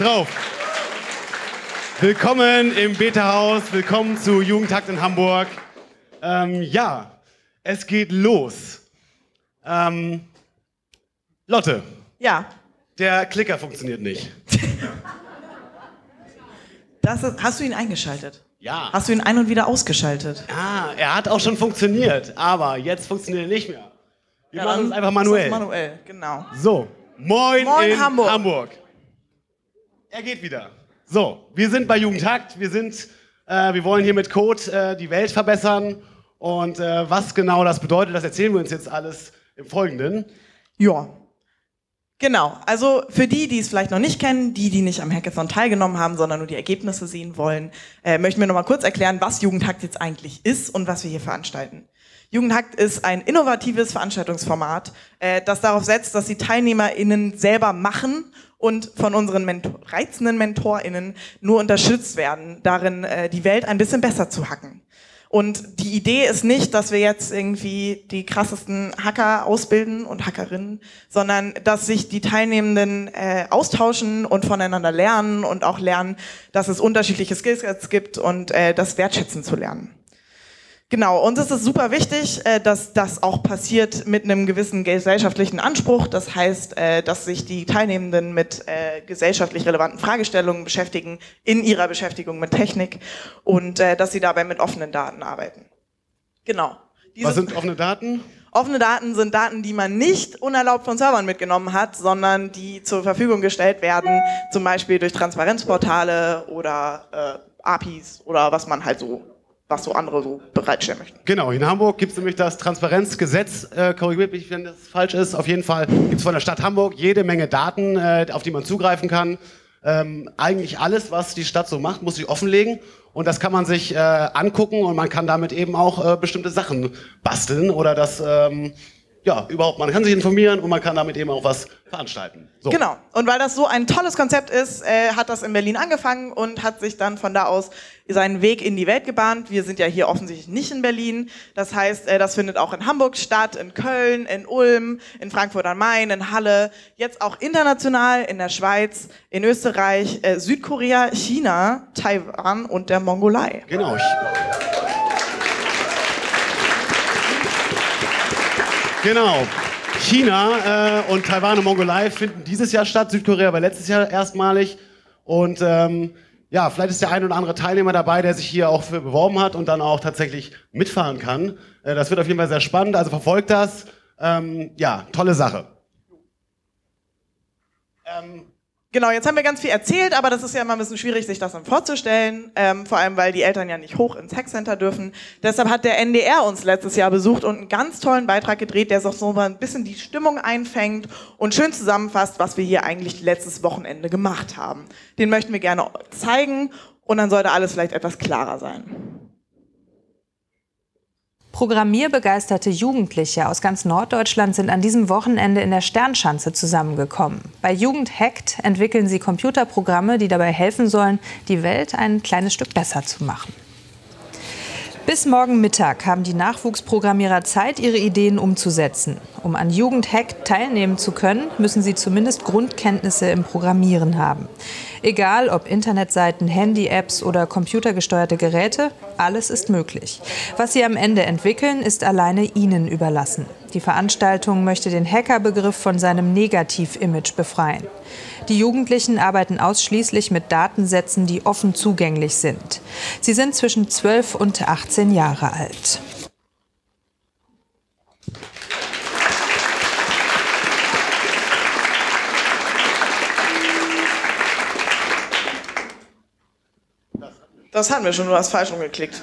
drauf. Willkommen im Beta-Haus, willkommen zu Jugendtakt in Hamburg. Ähm, ja, es geht los. Ähm, Lotte. Ja. Der Klicker funktioniert nicht. Das ist, hast du ihn eingeschaltet? Ja. Hast du ihn ein- und wieder ausgeschaltet? Ah, er hat auch schon funktioniert, aber jetzt funktioniert er nicht mehr. Wir Ja, machen es einfach manuell. Manuell, genau. So, moin, Moin, in Hamburg. Hamburg. Er geht wieder. So, wir sind bei Jugendhakt. Wir sind, äh, wir wollen hier mit Code äh, die Welt verbessern. Und äh, was genau das bedeutet, das erzählen wir uns jetzt alles im Folgenden. Ja. Genau. Also für die, die es vielleicht noch nicht kennen, die, die nicht am Hackathon teilgenommen haben, sondern nur die Ergebnisse sehen wollen, äh, möchten wir noch mal kurz erklären, was Jugendhakt jetzt eigentlich ist und was wir hier veranstalten. Jugendhakt ist ein innovatives Veranstaltungsformat, äh, das darauf setzt, dass die TeilnehmerInnen selber machen und von unseren Mentor reizenden MentorInnen nur unterstützt werden, darin äh, die Welt ein bisschen besser zu hacken. Und die Idee ist nicht, dass wir jetzt irgendwie die krassesten Hacker ausbilden und Hackerinnen, sondern dass sich die Teilnehmenden äh, austauschen und voneinander lernen und auch lernen, dass es unterschiedliche Skillsets gibt und äh, das wertschätzen zu lernen. Genau, uns ist es super wichtig, äh, dass das auch passiert mit einem gewissen gesellschaftlichen Anspruch. Das heißt, äh, dass sich die Teilnehmenden mit äh, gesellschaftlich relevanten Fragestellungen beschäftigen, in ihrer Beschäftigung mit Technik und dass sie dabei mit offenen Daten arbeiten. Genau. Diese Was sind offene Daten? offene Daten sind Daten, die man nicht unerlaubt von Servern mitgenommen hat, sondern die zur Verfügung gestellt werden, zum Beispiel durch Transparenzportale oder äh, APIs oder was man halt so, was so andere so bereitstellen möchten. Genau, in Hamburg gibt es nämlich das Transparenzgesetz, äh, korrigiert mich, wenn das falsch ist. Auf jeden Fall gibt es von der Stadt Hamburg jede Menge Daten, äh, auf die man zugreifen kann. Ähm, eigentlich alles, was die Stadt so macht, muss sie offenlegen. Und das kann man sich äh, angucken und man kann damit eben auch äh, bestimmte Sachen basteln oder das, ähm, ja, überhaupt, man kann sich informieren und man kann damit eben auch was veranstalten. So. Genau. Und weil das so ein tolles Konzept ist, äh, hat das in Berlin angefangen und hat sich dann von da aus seinen Weg in die Welt gebahnt. Wir sind ja hier offensichtlich nicht in Berlin. Das heißt, äh, das findet auch in Hamburg statt, in Köln, in Ulm, in Frankfurt am Main, in Halle, jetzt auch international in der Schweiz, in Österreich, äh, Südkorea, China, Taiwan und der Mongolei. Genau. Genau. China äh, und Taiwan und Mongolei finden dieses Jahr statt. Südkorea war letztes Jahr erstmalig. Und ähm, ja, vielleicht ist der ein oder andere Teilnehmer dabei, der sich hier auch für beworben hat und dann auch tatsächlich mitfahren kann. Äh, das wird auf jeden Fall sehr spannend. Also verfolgt das. Ähm, ja, tolle Sache. Ähm, Genau, jetzt haben wir ganz viel erzählt, aber das ist ja immer ein bisschen schwierig, sich das dann vorzustellen, ähm, vor allem weil die Eltern ja nicht hoch ins Hackcenter dürfen. Deshalb hat der NDR uns letztes Jahr besucht und einen ganz tollen Beitrag gedreht, der so ein bisschen die Stimmung einfängt und schön zusammenfasst, was wir hier eigentlich letztes Wochenende gemacht haben. Den möchten wir gerne zeigen und dann sollte alles vielleicht etwas klarer sein. Programmierbegeisterte Jugendliche aus ganz Norddeutschland sind an diesem Wochenende in der Sternschanze zusammengekommen. Bei Jugend Hackt entwickeln sie Computerprogramme, die dabei helfen sollen, die Welt ein kleines Stück besser zu machen. Bis morgen Mittag haben die Nachwuchsprogrammierer Zeit, ihre Ideen umzusetzen. Um an Jugend Hack teilnehmen zu können, müssen sie zumindest Grundkenntnisse im Programmieren haben. Egal ob Internetseiten, Handy-Apps oder computergesteuerte Geräte, alles ist möglich. Was sie am Ende entwickeln, ist alleine ihnen überlassen. Die Veranstaltung möchte den Hackerbegriff von seinem Negativ-Image befreien. Die Jugendlichen arbeiten ausschließlich mit Datensätzen, die offen zugänglich sind. Sie sind zwischen 12 und 18 Jahre alt. Das hatten wir schon, du hast falsch rumgeklickt.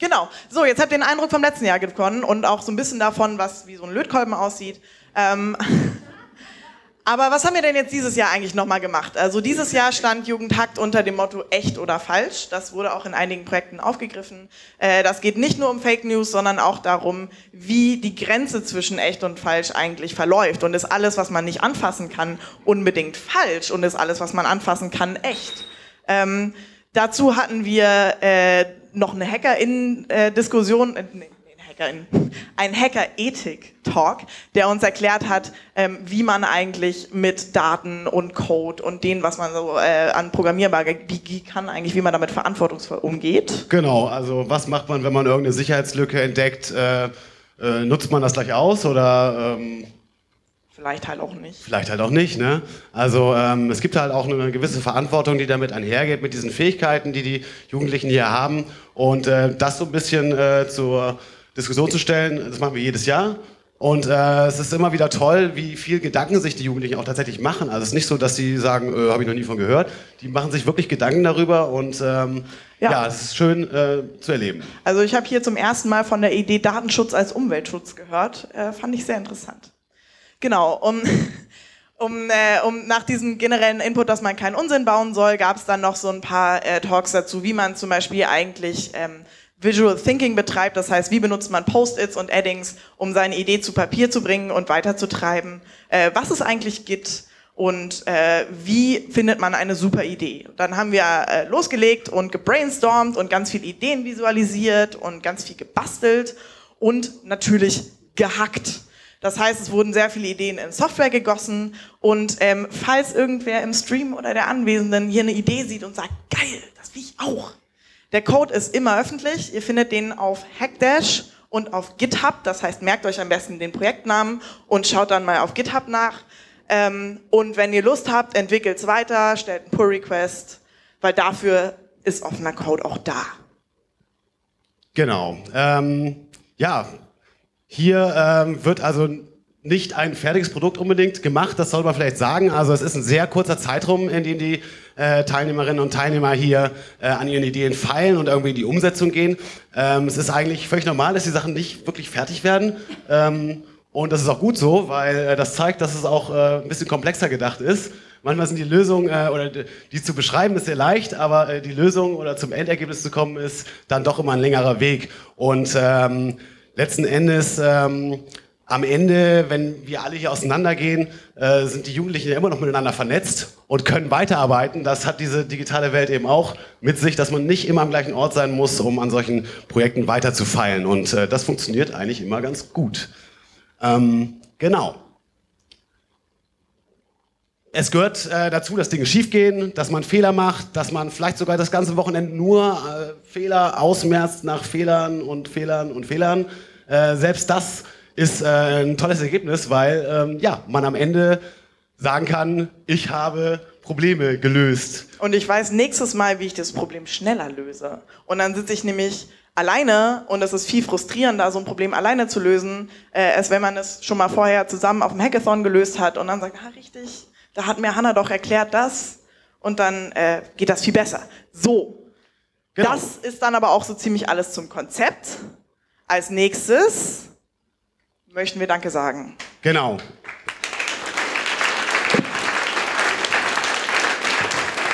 Genau. So, jetzt habt ihr den Eindruck vom letzten Jahr gewonnen und auch so ein bisschen davon, was wie so ein Lötkolben aussieht. Ähm, aber was haben wir denn jetzt dieses Jahr eigentlich nochmal gemacht? Also dieses Jahr stand Jugendhakt unter dem Motto echt oder falsch. Das wurde auch in einigen Projekten aufgegriffen. Äh, das geht nicht nur um Fake News, sondern auch darum, wie die Grenze zwischen echt und falsch eigentlich verläuft. Und ist alles, was man nicht anfassen kann, unbedingt falsch? Und ist alles, was man anfassen kann, echt? Ähm, dazu hatten wir äh, noch eine Hacker-In-Diskussion, äh, nee, Hackerin, ein Hacker-Ethik-Talk, der uns erklärt hat, ähm, wie man eigentlich mit Daten und Code und dem, was man so äh, an Programmierbarkeit kann, eigentlich, wie man damit verantwortungsvoll umgeht. Genau, also was macht man, wenn man irgendeine Sicherheitslücke entdeckt? Äh, äh, nutzt man das gleich aus oder ähm Vielleicht halt auch nicht. Vielleicht halt auch nicht, ne? Also ähm, es gibt halt auch eine gewisse Verantwortung, die damit einhergeht, mit diesen Fähigkeiten, die die Jugendlichen hier haben. Und äh, das so ein bisschen äh, zur Diskussion zu stellen, das machen wir jedes Jahr. Und äh, es ist immer wieder toll, wie viel Gedanken sich die Jugendlichen auch tatsächlich machen. Also es ist nicht so, dass sie sagen, äh, habe ich noch nie von gehört. Die machen sich wirklich Gedanken darüber und ähm, ja. ja, es ist schön äh, zu erleben. Also ich habe hier zum ersten Mal von der Idee Datenschutz als Umweltschutz gehört. Äh, fand ich sehr interessant. Genau, um, um, äh, um nach diesem generellen Input, dass man keinen Unsinn bauen soll, gab es dann noch so ein paar äh, Talks dazu, wie man zum Beispiel eigentlich ähm, Visual Thinking betreibt. Das heißt, wie benutzt man Post-its und Addings, um seine Idee zu Papier zu bringen und weiterzutreiben. Äh, was es eigentlich Git und äh, wie findet man eine super Idee. Dann haben wir äh, losgelegt und gebrainstormt und ganz viele Ideen visualisiert und ganz viel gebastelt und natürlich gehackt. Das heißt, es wurden sehr viele Ideen in Software gegossen und ähm, falls irgendwer im Stream oder der Anwesenden hier eine Idee sieht und sagt, geil, das will ich auch. Der Code ist immer öffentlich. Ihr findet den auf Hackdash und auf GitHub. Das heißt, merkt euch am besten den Projektnamen und schaut dann mal auf GitHub nach. Ähm, und wenn ihr Lust habt, entwickelt es weiter, stellt einen Pull-Request, weil dafür ist offener Code auch da. Genau. Ähm, ja, hier ähm, wird also nicht ein fertiges Produkt unbedingt gemacht, das soll man vielleicht sagen. Also es ist ein sehr kurzer Zeitraum, in dem die äh, Teilnehmerinnen und Teilnehmer hier äh, an ihren Ideen feilen und irgendwie in die Umsetzung gehen. Ähm, es ist eigentlich völlig normal, dass die Sachen nicht wirklich fertig werden. Ähm, und das ist auch gut so, weil äh, das zeigt, dass es auch äh, ein bisschen komplexer gedacht ist. Manchmal sind die Lösungen, äh, oder die zu beschreiben ist sehr leicht, aber äh, die Lösung oder zum Endergebnis zu kommen ist dann doch immer ein längerer Weg. Und ähm, letzten Endes ähm, am Ende, wenn wir alle hier auseinandergehen, äh, sind die Jugendlichen ja immer noch miteinander vernetzt und können weiterarbeiten. Das hat diese digitale Welt eben auch mit sich, dass man nicht immer am gleichen Ort sein muss, um an solchen Projekten weiter zu feilen. Und äh, das funktioniert eigentlich immer ganz gut. Ähm, genau. Es gehört äh, dazu, dass Dinge schiefgehen, dass man Fehler macht, dass man vielleicht sogar das ganze Wochenende nur äh, Fehler ausmerzt nach Fehlern und Fehlern und Fehlern. Äh, selbst das ist äh, ein tolles Ergebnis, weil ähm, ja, man am Ende sagen kann, ich habe Probleme gelöst. Und ich weiß nächstes Mal, wie ich das Problem schneller löse. Und dann sitze ich nämlich alleine und es ist viel frustrierender, so ein Problem alleine zu lösen, äh, als wenn man es schon mal vorher zusammen auf dem Hackathon gelöst hat und dann sagt, ah, richtig, da hat mir Hanna doch erklärt das und dann äh, geht das viel besser. So. Genau. Das ist dann aber auch so ziemlich alles zum Konzept. Als nächstes möchten wir Danke sagen. Genau.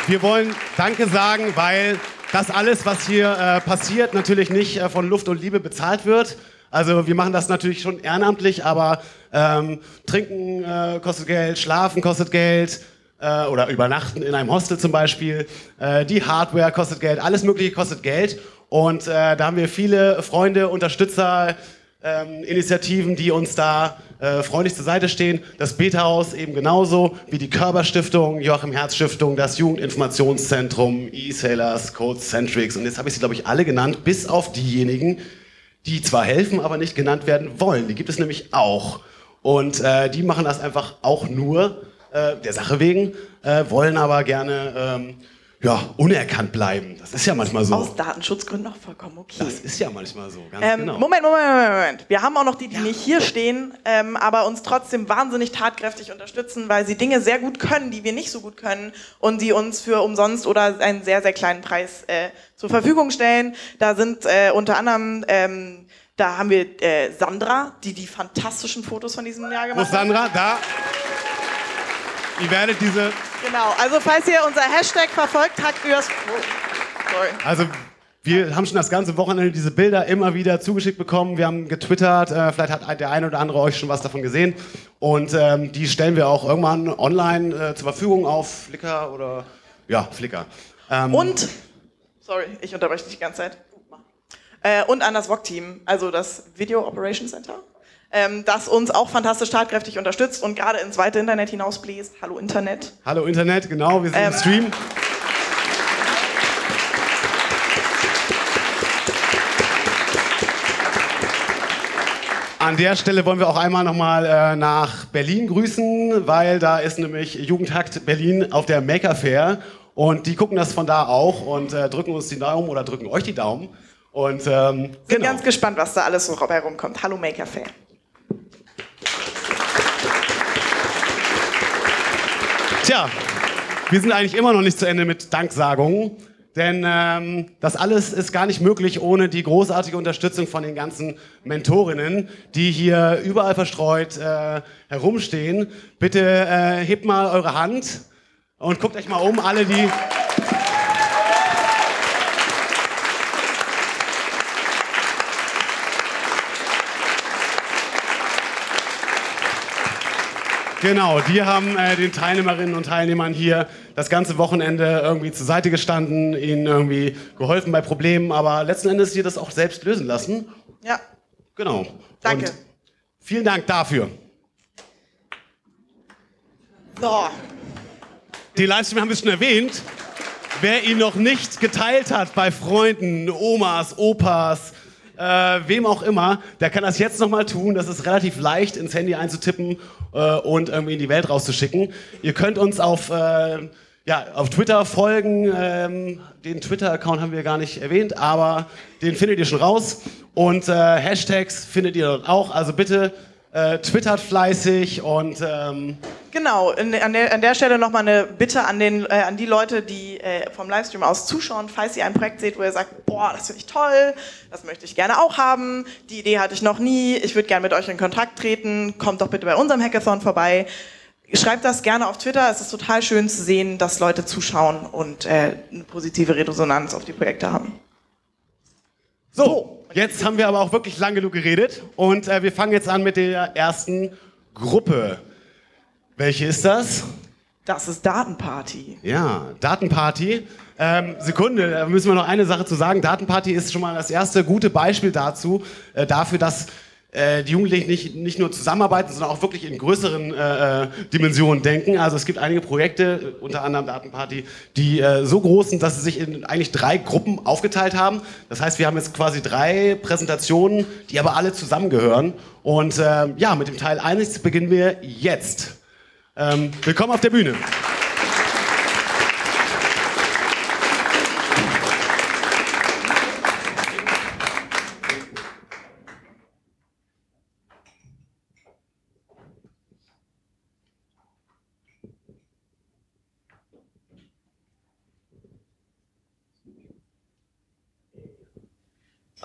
Wir wollen Danke sagen, weil das alles, was hier äh, passiert, natürlich nicht äh, von Luft und Liebe bezahlt wird. Also wir machen das natürlich schon ehrenamtlich, aber ähm, Trinken äh, kostet Geld, Schlafen kostet Geld äh, oder Übernachten in einem Hostel zum Beispiel. Äh, die Hardware kostet Geld, alles Mögliche kostet Geld. Und äh, da haben wir viele Freunde, Unterstützer, ähm, Initiativen, die uns da äh, freundlich zur Seite stehen. Das Beta-Haus eben genauso wie die Körperstiftung, Joachim Herz Stiftung, das Jugendinformationszentrum, E-Sailors, Code Centrics. Und jetzt habe ich sie, glaube ich, alle genannt, bis auf diejenigen, die zwar helfen, aber nicht genannt werden wollen. Die gibt es nämlich auch. Und äh, die machen das einfach auch nur äh, der Sache wegen, äh, wollen aber gerne ähm, ja, unerkannt bleiben. Das ist ja manchmal so. Aus Datenschutzgründen auch vollkommen okay. Das ist ja manchmal so, ganz ähm, genau. Moment, Moment, Moment, Moment. Wir haben auch noch die, die ja. nicht hier stehen, ähm, aber uns trotzdem wahnsinnig tatkräftig unterstützen, weil sie Dinge sehr gut können, die wir nicht so gut können und die uns für umsonst oder einen sehr, sehr kleinen Preis äh, zur Verfügung stellen. Da sind äh, unter anderem... Ähm, da haben wir äh, Sandra, die die fantastischen Fotos von diesem Jahr gemacht hat. Wo Sandra? Da. Ihr werdet diese Genau, also falls ihr unser Hashtag verfolgt habt, übers... Oh, sorry. Also wir haben schon das ganze Wochenende diese Bilder immer wieder zugeschickt bekommen. Wir haben getwittert, äh, vielleicht hat der eine oder andere euch schon was davon gesehen. Und ähm, die stellen wir auch irgendwann online äh, zur Verfügung auf Flickr oder ja, Flickr. Ähm, Und, sorry, ich unterbreche dich die ganze Zeit. Äh, und an das VOG-Team, also das Video Operations Center, ähm, das uns auch fantastisch tatkräftig unterstützt und gerade ins weite Internet hinausbläst. Hallo Internet. Hallo Internet, genau, wir sind Ähm, im Stream. An der Stelle wollen wir auch einmal nochmal äh, nach Berlin grüßen, weil da ist nämlich Jugendhakt Berlin auf der Maker Fair und die gucken das von da auch und äh, drücken uns die Daumen oder drücken euch die Daumen. Und ähm, Bin genau. ganz gespannt, was da alles so herumkommt. Hallo Maker-Fan. Tja, wir sind eigentlich immer noch nicht zu Ende mit Danksagungen, denn ähm, das alles ist gar nicht möglich ohne die großartige Unterstützung von den ganzen Mentorinnen, die hier überall verstreut äh, herumstehen. Bitte äh, hebt mal eure Hand und guckt euch mal um, alle die... Genau, die haben äh, den Teilnehmerinnen und Teilnehmern hier das ganze Wochenende irgendwie zur Seite gestanden, ihnen irgendwie geholfen bei Problemen, aber letzten Endes sie das auch selbst lösen lassen. Ja, Genau. Danke. Und vielen Dank dafür. so. Den Livestream haben wir schon erwähnt. Wer ihn noch nicht geteilt hat bei Freunden, Omas, Opas, äh, wem auch immer, der kann das jetzt nochmal tun. Das ist relativ leicht ins Handy einzutippen äh, und irgendwie in die Welt rauszuschicken. Ihr könnt uns auf, äh, ja, auf Twitter folgen. Ähm, den Twitter-Account haben wir gar nicht erwähnt, aber den findet ihr schon raus. Und äh, Hashtags findet ihr dort auch. Also bitte äh, twittert fleißig und ähm, Genau, in, an, der, an der Stelle nochmal eine Bitte an, den, äh, an die Leute, die äh, vom Livestream aus zuschauen, falls ihr ein Projekt seht, wo ihr sagt, boah, das finde ich toll, das möchte ich gerne auch haben, die Idee hatte ich noch nie, ich würde gerne mit euch in Kontakt treten, kommt doch bitte bei unserem Hackathon vorbei. Schreibt das gerne auf Twitter, es ist total schön zu sehen, dass Leute zuschauen und äh, eine positive Resonanz auf die Projekte haben. So, jetzt haben wir aber auch wirklich lang genug geredet und äh, wir fangen jetzt an mit der ersten Gruppe. Welche ist das? Das ist Datenparty. Ja, Datenparty. Ähm, Sekunde, da müssen wir noch eine Sache zu sagen. Datenparty ist schon mal das erste gute Beispiel dazu, äh, dafür, dass die Jugendlichen nicht, nicht nur zusammenarbeiten, sondern auch wirklich in größeren äh, äh, Dimensionen denken. Also es gibt einige Projekte, äh, unter anderem Datenparty, die äh, so groß sind, dass sie sich in eigentlich drei Gruppen aufgeteilt haben. Das heißt, wir haben jetzt quasi drei Präsentationen, die aber alle zusammengehören. Und äh, ja, mit dem Teil 1 beginnen wir jetzt. Ähm, willkommen auf der Bühne.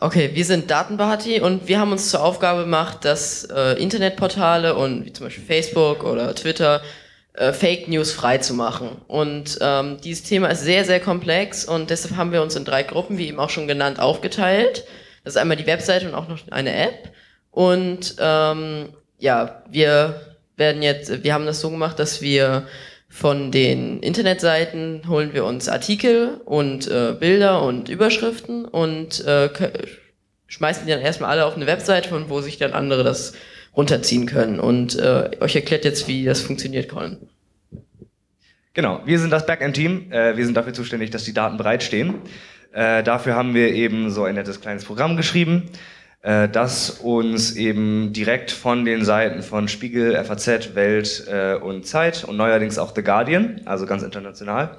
Okay, wir sind Datenparty und wir haben uns zur Aufgabe gemacht, dass äh, Internetportale und wie zum Beispiel Facebook oder Twitter äh, Fake News frei zu machen. Und ähm, dieses Thema ist sehr, sehr komplex und deshalb haben wir uns in drei Gruppen, wie eben auch schon genannt, aufgeteilt. Das ist einmal die Webseite und auch noch eine App. Und ähm, ja, wir werden jetzt, wir haben das so gemacht, dass wir von den Internetseiten holen wir uns Artikel und äh, Bilder und Überschriften und äh, schmeißen die dann erstmal alle auf eine Webseite, von wo sich dann andere das runterziehen können. Und äh, euch erklärt jetzt, wie das funktioniert, Colin. Genau, wir sind das Backend-Team. Äh, wir sind dafür zuständig, dass die Daten bereitstehen. Äh, dafür haben wir eben so ein nettes kleines Programm geschrieben, äh, das uns eben direkt von den Seiten von Spiegel, FAZ, Welt äh, und Zeit und neuerdings auch The Guardian, also ganz international,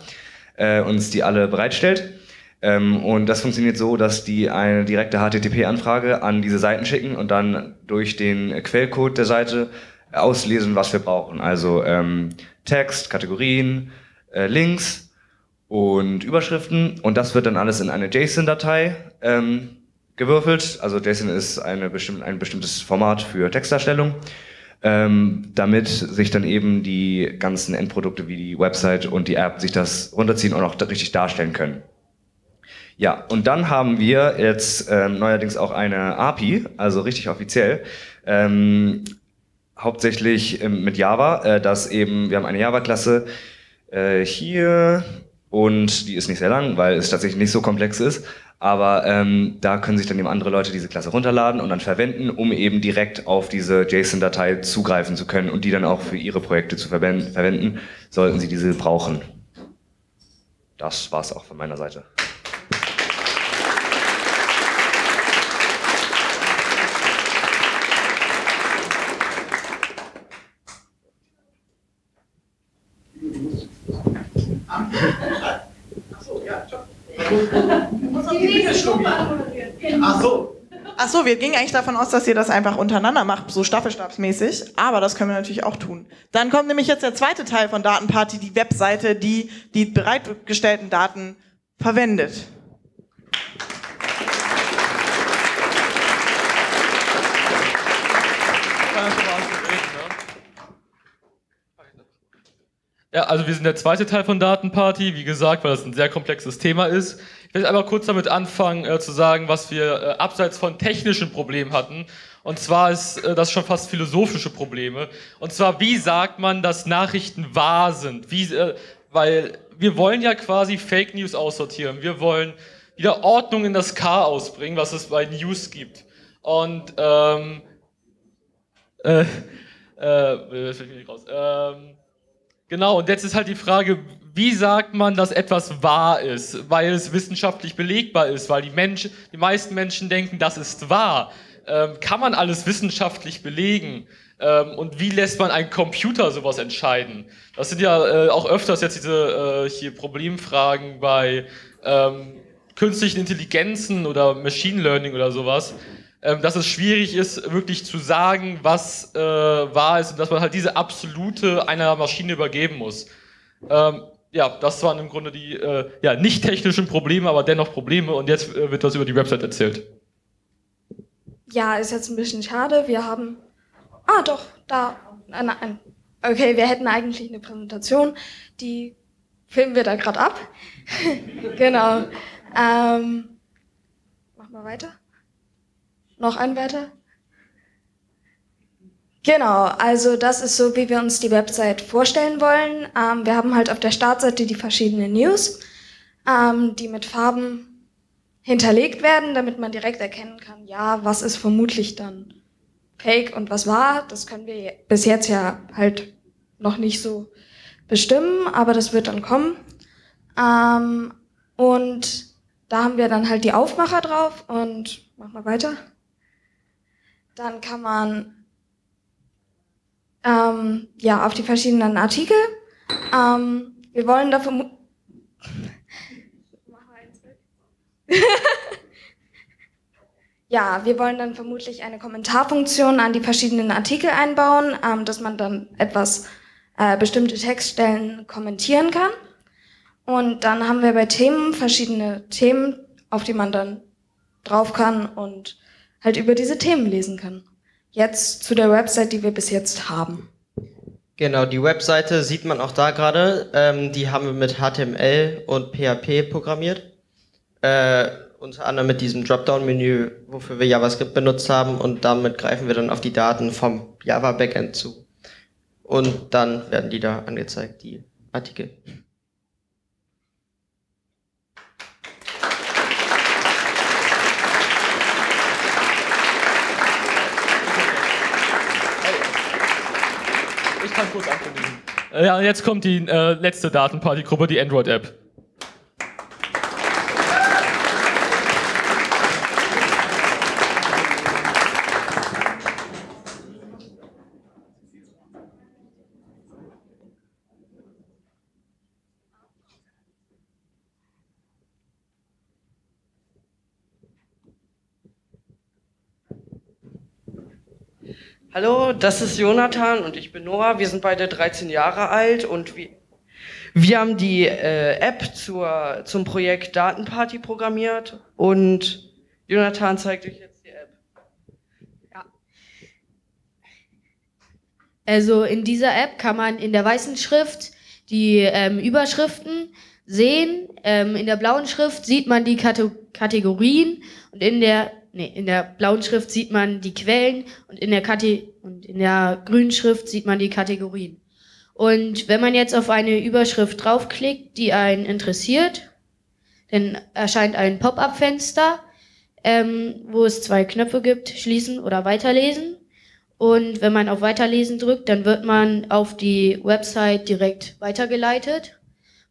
äh, uns die alle bereitstellt. Ähm, und das funktioniert so, dass die eine direkte HTTP-Anfrage an diese Seiten schicken und dann durch den Quellcode der Seite auslesen, was wir brauchen. Also ähm, Text, Kategorien, äh, Links und Überschriften. Und das wird dann alles in eine JSON-Datei ähm, gewürfelt. Also JSON ist eine bestimm ein bestimmtes Format für Textdarstellung. Ähm, damit sich dann eben die ganzen Endprodukte wie die Website und die App sich das runterziehen und auch da richtig darstellen können. Ja, und dann haben wir jetzt ähm, neuerdings auch eine API, also richtig offiziell, ähm, hauptsächlich ähm, mit Java, äh, dass eben, wir haben eine Java-Klasse äh, hier und die ist nicht sehr lang, weil es tatsächlich nicht so komplex ist, Aber ähm, da können sich dann eben andere Leute diese Klasse runterladen und dann verwenden, um eben direkt auf diese JSON-Datei zugreifen zu können und die dann auch für ihre Projekte zu verwenden, sollten sie diese brauchen. Das war's auch von meiner Seite. Ach so, wir gingen eigentlich davon aus, dass ihr das einfach untereinander macht, so staffelstabsmäßig. Aber das können wir natürlich auch tun. Dann kommt nämlich jetzt der zweite Teil von Datenparty, die Webseite, die die bereitgestellten Daten verwendet. Ja, also wir sind der zweite Teil von Datenparty, wie gesagt, weil das ein sehr komplexes Thema ist. Ich will einmal kurz damit anfangen äh, zu sagen, was wir äh, abseits von technischen Problemen hatten. Und zwar ist äh, das schon fast philosophische Probleme. Und zwar, wie sagt man, dass Nachrichten wahr sind? Wie, äh, weil wir wollen ja quasi Fake News aussortieren. Wir wollen wieder Ordnung in das Chaos bringen, was es bei News gibt. Und ähm, äh, äh, raus. Ähm, genau, und jetzt ist halt die Frage, wie sagt man, dass etwas wahr ist, weil es wissenschaftlich belegbar ist, weil die Menschen, die meisten Menschen denken, das ist wahr. Ähm, kann man alles wissenschaftlich belegen? Ähm, und wie lässt man einen Computer sowas entscheiden? Das sind ja äh, auch öfters jetzt diese äh, hier Problemfragen bei ähm, künstlichen Intelligenzen oder Machine Learning oder sowas, ähm, dass es schwierig ist, wirklich zu sagen, was äh, wahr ist und dass man halt diese absolute einer Maschine übergeben muss. Ähm, ja, das waren im Grunde die äh, ja, nicht technischen Probleme, aber dennoch Probleme. Und jetzt äh, wird was über die Website erzählt. Ja, ist jetzt ein bisschen schade. Wir haben. Ah, doch, da. Nein, nein. Okay, wir hätten eigentlich eine Präsentation. Die filmen wir da gerade ab. genau. Ähm, mach mal weiter. Noch ein weiter. Genau, also das ist so, wie wir uns die Website vorstellen wollen. Ähm, wir haben halt auf der Startseite die verschiedenen News, ähm, die mit Farben hinterlegt werden, damit man direkt erkennen kann, ja, was ist vermutlich dann fake und was war. Das können wir bis jetzt ja halt noch nicht so bestimmen, aber das wird dann kommen. Ähm, und da haben wir dann halt die Aufmacher drauf und mach mal weiter. Dann kann man ähm, ja, auf die verschiedenen Artikel. Ähm, wir wollen dafür. ja, wir wollen dann vermutlich eine Kommentarfunktion an die verschiedenen Artikel einbauen, ähm, dass man dann etwas äh, bestimmte Textstellen kommentieren kann. Und dann haben wir bei Themen verschiedene Themen, auf die man dann drauf kann und halt über diese Themen lesen kann. Jetzt zu der Website, die wir bis jetzt haben. Genau, die Webseite sieht man auch da gerade. Ähm, die haben wir mit HTML und PHP programmiert. Äh, unter anderem mit diesem Dropdown-Menü, wofür wir JavaScript benutzt haben. Und damit greifen wir dann auf die Daten vom Java-Backend zu. Und dann werden die da angezeigt, die Artikel. Kurz ankündigen. Ja, jetzt kommt die äh, letzte Datenpartygruppe, die Android-App. Hallo, das ist Jonathan und ich bin Noah. Wir sind beide 13 Jahre alt und wir, wir haben die äh, App zur, zum Projekt Datenparty programmiert und Jonathan zeigt euch jetzt die App. Ja. Also in dieser App kann man in der weißen Schrift die ähm, Überschriften sehen. Ähm, in der blauen Schrift sieht man die Kate Kategorien und in der nee, in der blauen Schrift sieht man die Quellen und in der Kate und in der grünen Schrift sieht man die Kategorien. Und wenn man jetzt auf eine Überschrift draufklickt, die einen interessiert, Dann erscheint ein Pop-up-Fenster, ähm, wo es zwei Knöpfe gibt, schließen oder weiterlesen. Und wenn man auf Weiterlesen drückt, dann wird man auf die Website direkt weitergeleitet,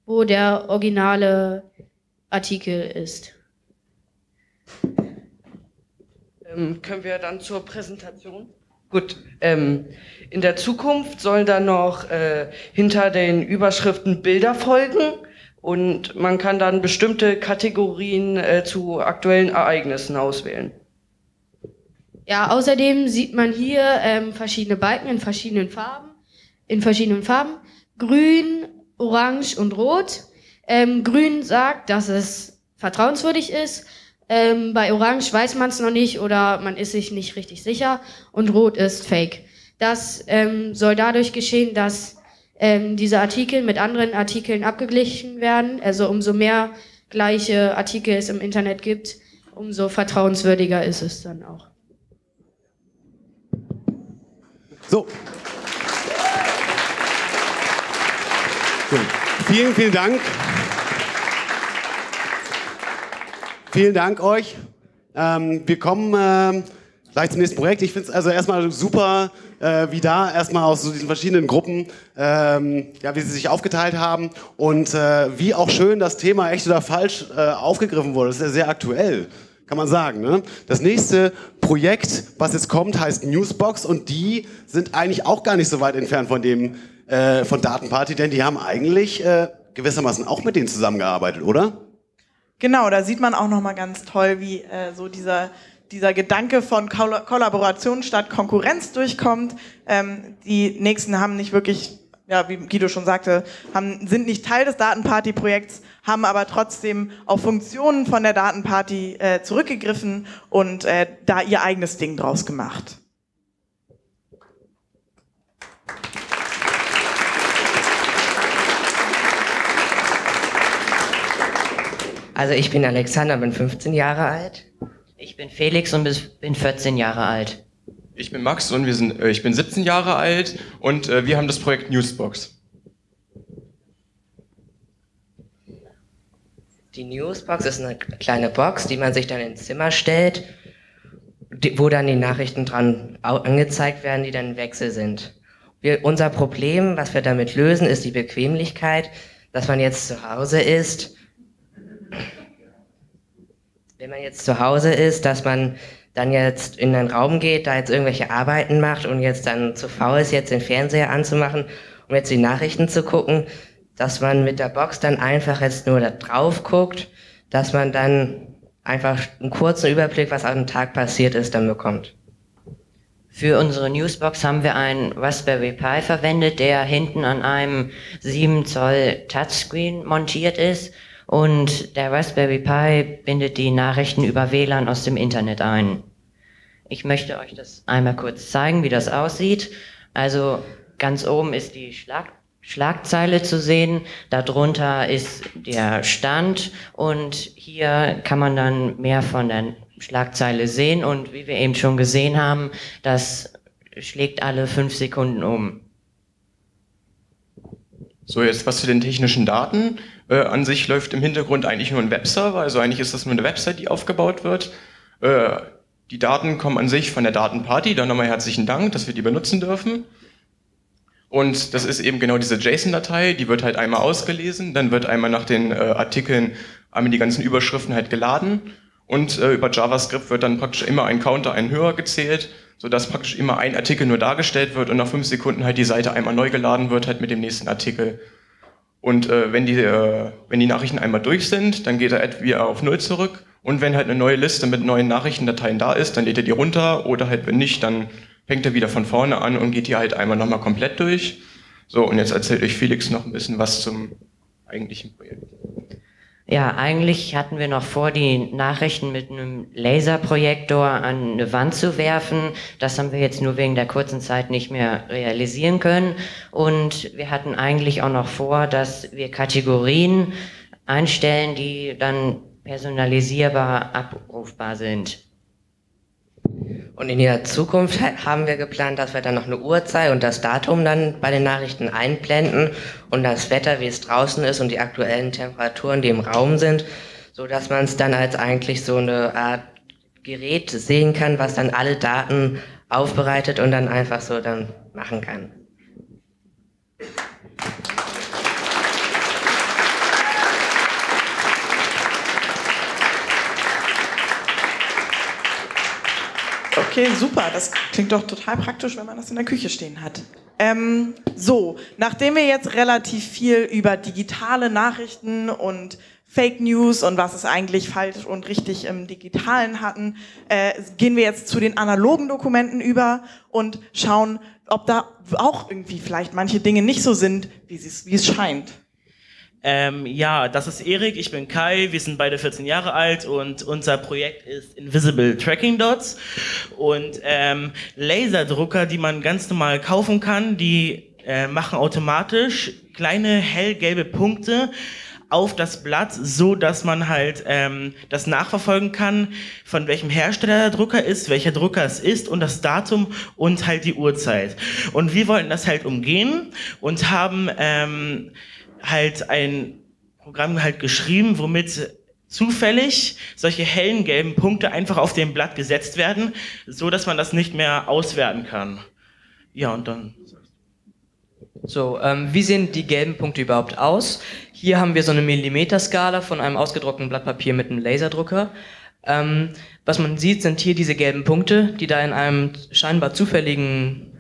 wo der originale Artikel ist. Ähm, können wir dann zur Präsentation? Gut. Ähm, in der Zukunft sollen dann noch äh, hinter den Überschriften Bilder folgen und man kann dann bestimmte Kategorien äh, zu aktuellen Ereignissen auswählen. Ja, außerdem sieht man hier ähm, verschiedene Balken in verschiedenen Farben, in verschiedenen Farben, grün, orange und rot. Ähm, grün sagt, dass es vertrauenswürdig ist. Ähm, bei Orange weiß man es noch nicht oder man ist sich nicht richtig sicher und Rot ist Fake. Das ähm, soll dadurch geschehen, dass ähm, diese Artikel mit anderen Artikeln abgeglichen werden. Also umso mehr gleiche Artikel es im Internet gibt, umso vertrauenswürdiger ist es dann auch. So. Gut. Vielen, vielen Dank. Vielen Dank euch. Ähm, wir kommen äh, gleich zum nächsten Projekt. Ich finde es also erstmal super, äh, wie da erstmal aus so diesen verschiedenen Gruppen, ähm, ja, wie sie sich aufgeteilt haben und äh, wie auch schön das Thema echt oder falsch äh, aufgegriffen wurde. Das ist ja sehr aktuell, kann man sagen. Ne? Das nächste Projekt, was jetzt kommt, heißt Newsbox und die sind eigentlich auch gar nicht so weit entfernt von dem äh, von Datenparty, denn die haben eigentlich äh, gewissermaßen auch mit denen zusammengearbeitet, oder? Genau, da sieht man auch noch mal ganz toll, wie äh, so dieser dieser Gedanke von Koll Kollaboration statt Konkurrenz durchkommt. Ähm, die nächsten haben nicht wirklich, ja, wie Guido schon sagte, haben, sind nicht Teil des Datenparty-Projekts, haben aber trotzdem auf Funktionen von der Datenparty äh, zurückgegriffen und äh, da ihr eigenes Ding draus gemacht. Also ich bin Alexander, bin 15 Jahre alt. Ich bin Felix und bin 14 Jahre alt. Ich bin Max und wir sind, äh, ich bin 17 Jahre alt und äh, wir haben das Projekt Newsbox. Die Newsbox ist eine kleine Box, die man sich dann ins Zimmer stellt, die, wo dann die Nachrichten dran angezeigt werden, die dann im Wechsel sind. Wir, unser Problem, was wir damit lösen, ist die Bequemlichkeit, dass man jetzt zu Hause ist wenn man jetzt zu Hause ist, dass man dann jetzt in den Raum geht, da jetzt irgendwelche Arbeiten macht und jetzt dann zu faul ist, jetzt den Fernseher anzumachen, um jetzt die Nachrichten zu gucken, dass man mit der Box dann einfach jetzt nur da drauf guckt, dass man dann einfach einen kurzen Überblick, was am Tag passiert ist, dann bekommt. Für unsere Newsbox haben wir einen Raspberry Pi verwendet, der hinten an einem 7 Zoll Touchscreen montiert ist und der Raspberry Pi bindet die Nachrichten über WLAN aus dem Internet ein. Ich möchte euch das einmal kurz zeigen, wie das aussieht. Also ganz oben ist die Schlag Schlagzeile zu sehen, darunter ist der Stand und hier kann man dann mehr von der Schlagzeile sehen und wie wir eben schon gesehen haben, das schlägt alle fünf Sekunden um. So, jetzt was zu den technischen Daten. Äh, an sich läuft im Hintergrund eigentlich nur ein Webserver, also eigentlich ist das nur eine Website, die aufgebaut wird. Äh, die Daten kommen an sich von der Datenparty, da nochmal herzlichen Dank, dass wir die benutzen dürfen. Und das ist eben genau diese JSON-Datei, die wird halt einmal ausgelesen, dann wird einmal nach den äh, Artikeln einmal die ganzen Überschriften halt geladen und äh, über JavaScript wird dann praktisch immer ein Counter, ein höher gezählt sodass praktisch immer ein Artikel nur dargestellt wird und nach fünf Sekunden halt die Seite einmal neu geladen wird, halt mit dem nächsten Artikel. Und äh, wenn, die, äh, wenn die Nachrichten einmal durch sind, dann geht er wieder auf Null zurück. Und wenn halt eine neue Liste mit neuen Nachrichtendateien da ist, dann lädt er die runter. Oder halt wenn nicht, dann fängt er wieder von vorne an und geht die halt einmal nochmal komplett durch. So, und jetzt erzählt euch Felix noch ein bisschen was zum eigentlichen Projekt. Ja, eigentlich hatten wir noch vor, die Nachrichten mit einem Laserprojektor an eine Wand zu werfen. Das haben wir jetzt nur wegen der kurzen Zeit nicht mehr realisieren können. Und wir hatten eigentlich auch noch vor, dass wir Kategorien einstellen, die dann personalisierbar abrufbar sind. Und in der Zukunft haben wir geplant, dass wir dann noch eine Uhrzeit und das Datum dann bei den Nachrichten einblenden und das Wetter, wie es draußen ist und die aktuellen Temperaturen, die im Raum sind, so dass man es dann als eigentlich so eine Art Gerät sehen kann, was dann alle Daten aufbereitet und dann einfach so dann machen kann. Okay, super. Das klingt doch total praktisch, wenn man das in der Küche stehen hat. Ähm, so, nachdem wir jetzt relativ viel über digitale Nachrichten und Fake News und was ist eigentlich falsch und richtig im Digitalen hatten, äh, gehen wir jetzt zu den analogen Dokumenten über und schauen, ob da auch irgendwie vielleicht manche Dinge nicht so sind, wie es, wie es scheint. Ähm, ja, das ist Erik, ich bin Kai, wir sind beide 14 Jahre alt und unser Projekt ist Invisible Tracking Dots und ähm, Laserdrucker, die man ganz normal kaufen kann, die äh, machen automatisch kleine hellgelbe Punkte auf das Blatt, so dass man halt ähm, das nachverfolgen kann, von welchem Hersteller der Drucker ist, welcher Drucker es ist und das Datum und halt die Uhrzeit. Und wir wollten das halt umgehen und haben ähm, halt ein Programm halt geschrieben, womit zufällig solche hellen gelben Punkte einfach auf dem Blatt gesetzt werden, so dass man das nicht mehr auswerten kann. Ja, und dann. So, ähm, wie sehen die gelben Punkte überhaupt aus? Hier haben wir so eine Millimeterskala von einem ausgedruckten Blatt Papier mit einem Laserdrucker. Ähm, was man sieht, sind hier diese gelben Punkte, die da in einem scheinbar zufälligen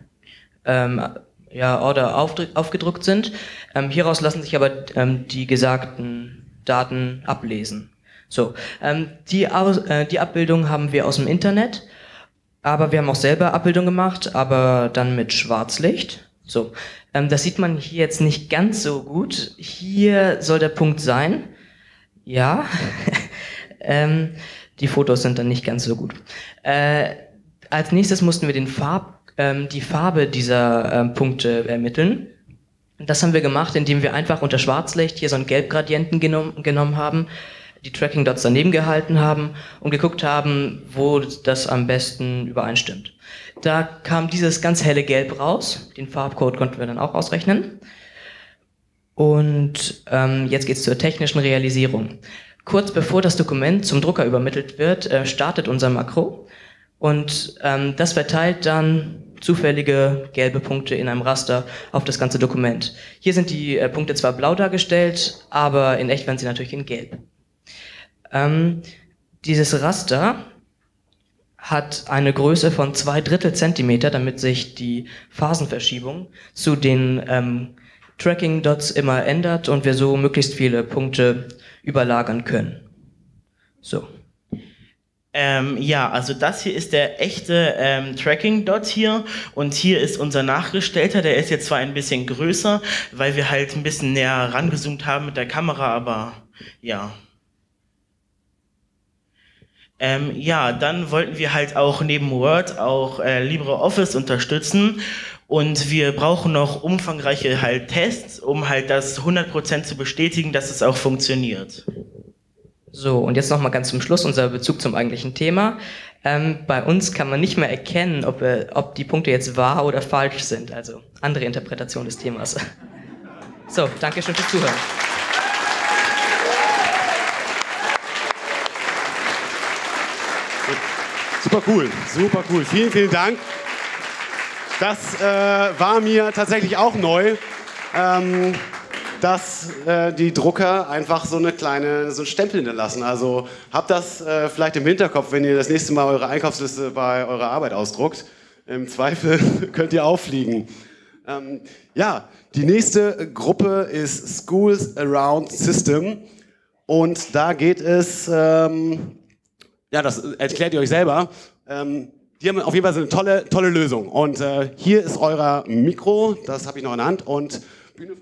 ähm, ja, Order aufgedruckt sind. Ähm, hieraus lassen sich aber ähm, die gesagten Daten ablesen. So, ähm, die, äh, die Abbildung haben wir aus dem Internet, aber wir haben auch selber Abbildung gemacht, aber dann mit Schwarzlicht. So, ähm, das sieht man hier jetzt nicht ganz so gut. Hier soll der Punkt sein. Ja, ähm, die Fotos sind dann nicht ganz so gut. Äh, als nächstes mussten wir den Farb ähm, die Farbe dieser ähm, Punkte ermitteln. Das haben wir gemacht, indem wir einfach unter Schwarzlicht hier so einen Gelbgradienten genom genommen haben, die Tracking Dots daneben gehalten haben und geguckt haben, wo das am besten übereinstimmt. Da kam dieses ganz helle Gelb raus. Den Farbcode konnten wir dann auch ausrechnen. Und ähm, jetzt geht's zur technischen Realisierung. Kurz bevor das Dokument zum Drucker übermittelt wird, äh, startet unser Makro und ähm, das verteilt dann zufällige gelbe Punkte in einem Raster auf das ganze Dokument. Hier sind die äh, Punkte zwar blau dargestellt, aber in echt werden sie natürlich in gelb. Ähm, dieses Raster hat eine Größe von zwei Drittel Zentimeter, damit sich die Phasenverschiebung zu den ähm, Tracking Dots immer ändert und wir so möglichst viele Punkte überlagern können. So. Ähm, ja, also das hier ist der echte ähm, Tracking-Dot hier und hier ist unser nachgestellter, der ist jetzt zwar ein bisschen größer, weil wir halt ein bisschen näher rangezoomt haben mit der Kamera, aber ja. Ähm, ja, dann wollten wir halt auch neben Word auch äh, LibreOffice unterstützen und wir brauchen noch umfangreiche halt Tests, um halt das 100% zu bestätigen, dass es auch funktioniert. So, und jetzt nochmal ganz zum Schluss unser Bezug zum eigentlichen Thema. Ähm, bei uns kann man nicht mehr erkennen, ob, äh, ob die Punkte jetzt wahr oder falsch sind. Also andere Interpretation des Themas. So, danke schön fürs Zuhören. Super cool, super cool. Vielen, vielen Dank. Das äh, war mir tatsächlich auch neu. Ähm, dass äh, die Drucker einfach so eine kleine so einen Stempel hinterlassen. Also habt das äh, vielleicht im Hinterkopf, wenn ihr das nächste Mal eure Einkaufsliste bei eurer Arbeit ausdruckt. Im Zweifel könnt ihr auffliegen. Ähm, ja, die nächste Gruppe ist Schools Around System. Und da geht es, ähm, ja, das erklärt ihr euch selber. Ähm, die haben auf jeden Fall so eine tolle, tolle Lösung. Und äh, hier ist euer Mikro, das habe ich noch in der Hand. Und Bühne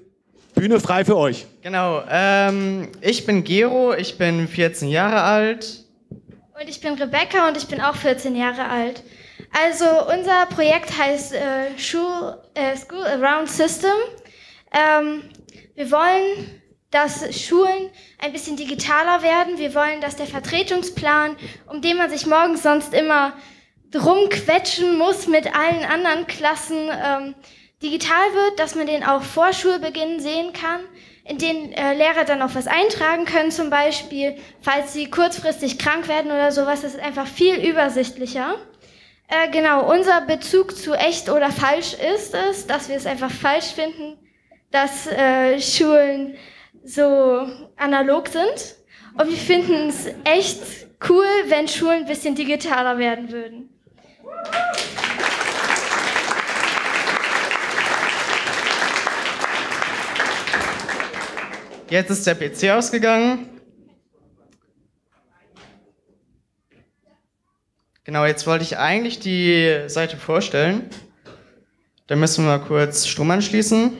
Bühne frei für euch. Genau. Ähm, ich bin Gero, ich bin 14 Jahre alt. Und ich bin Rebecca und ich bin auch 14 Jahre alt. Also unser Projekt heißt äh, School, äh, School Around System. Ähm, wir wollen, dass Schulen ein bisschen digitaler werden. Wir wollen, dass der Vertretungsplan, um den man sich morgens sonst immer drum quetschen muss mit allen anderen Klassen, ähm, digital wird, dass man den auch vor Schulbeginn sehen kann, in den äh, Lehrer dann auch was eintragen können, zum Beispiel, falls sie kurzfristig krank werden oder sowas. Das ist einfach viel übersichtlicher. Äh, genau, unser Bezug zu echt oder falsch ist es, dass wir es einfach falsch finden, dass äh, Schulen so analog sind. Und wir finden es echt cool, wenn Schulen ein bisschen digitaler werden würden. Jetzt ist der PC ausgegangen. Genau, jetzt wollte ich eigentlich die Seite vorstellen. Da müssen wir kurz Strom anschließen.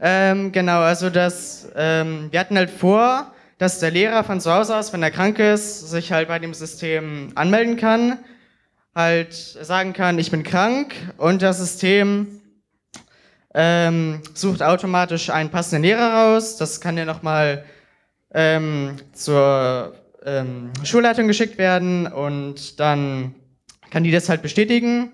Ähm, genau, also das, ähm, wir hatten halt vor, dass der Lehrer von zu Hause aus, wenn er krank ist, sich halt bei dem System anmelden kann, halt sagen kann, ich bin krank und das System ähm, sucht automatisch einen passenden Lehrer raus. Das kann ja nochmal ähm, zur ähm, Schulleitung geschickt werden und dann kann die das halt bestätigen.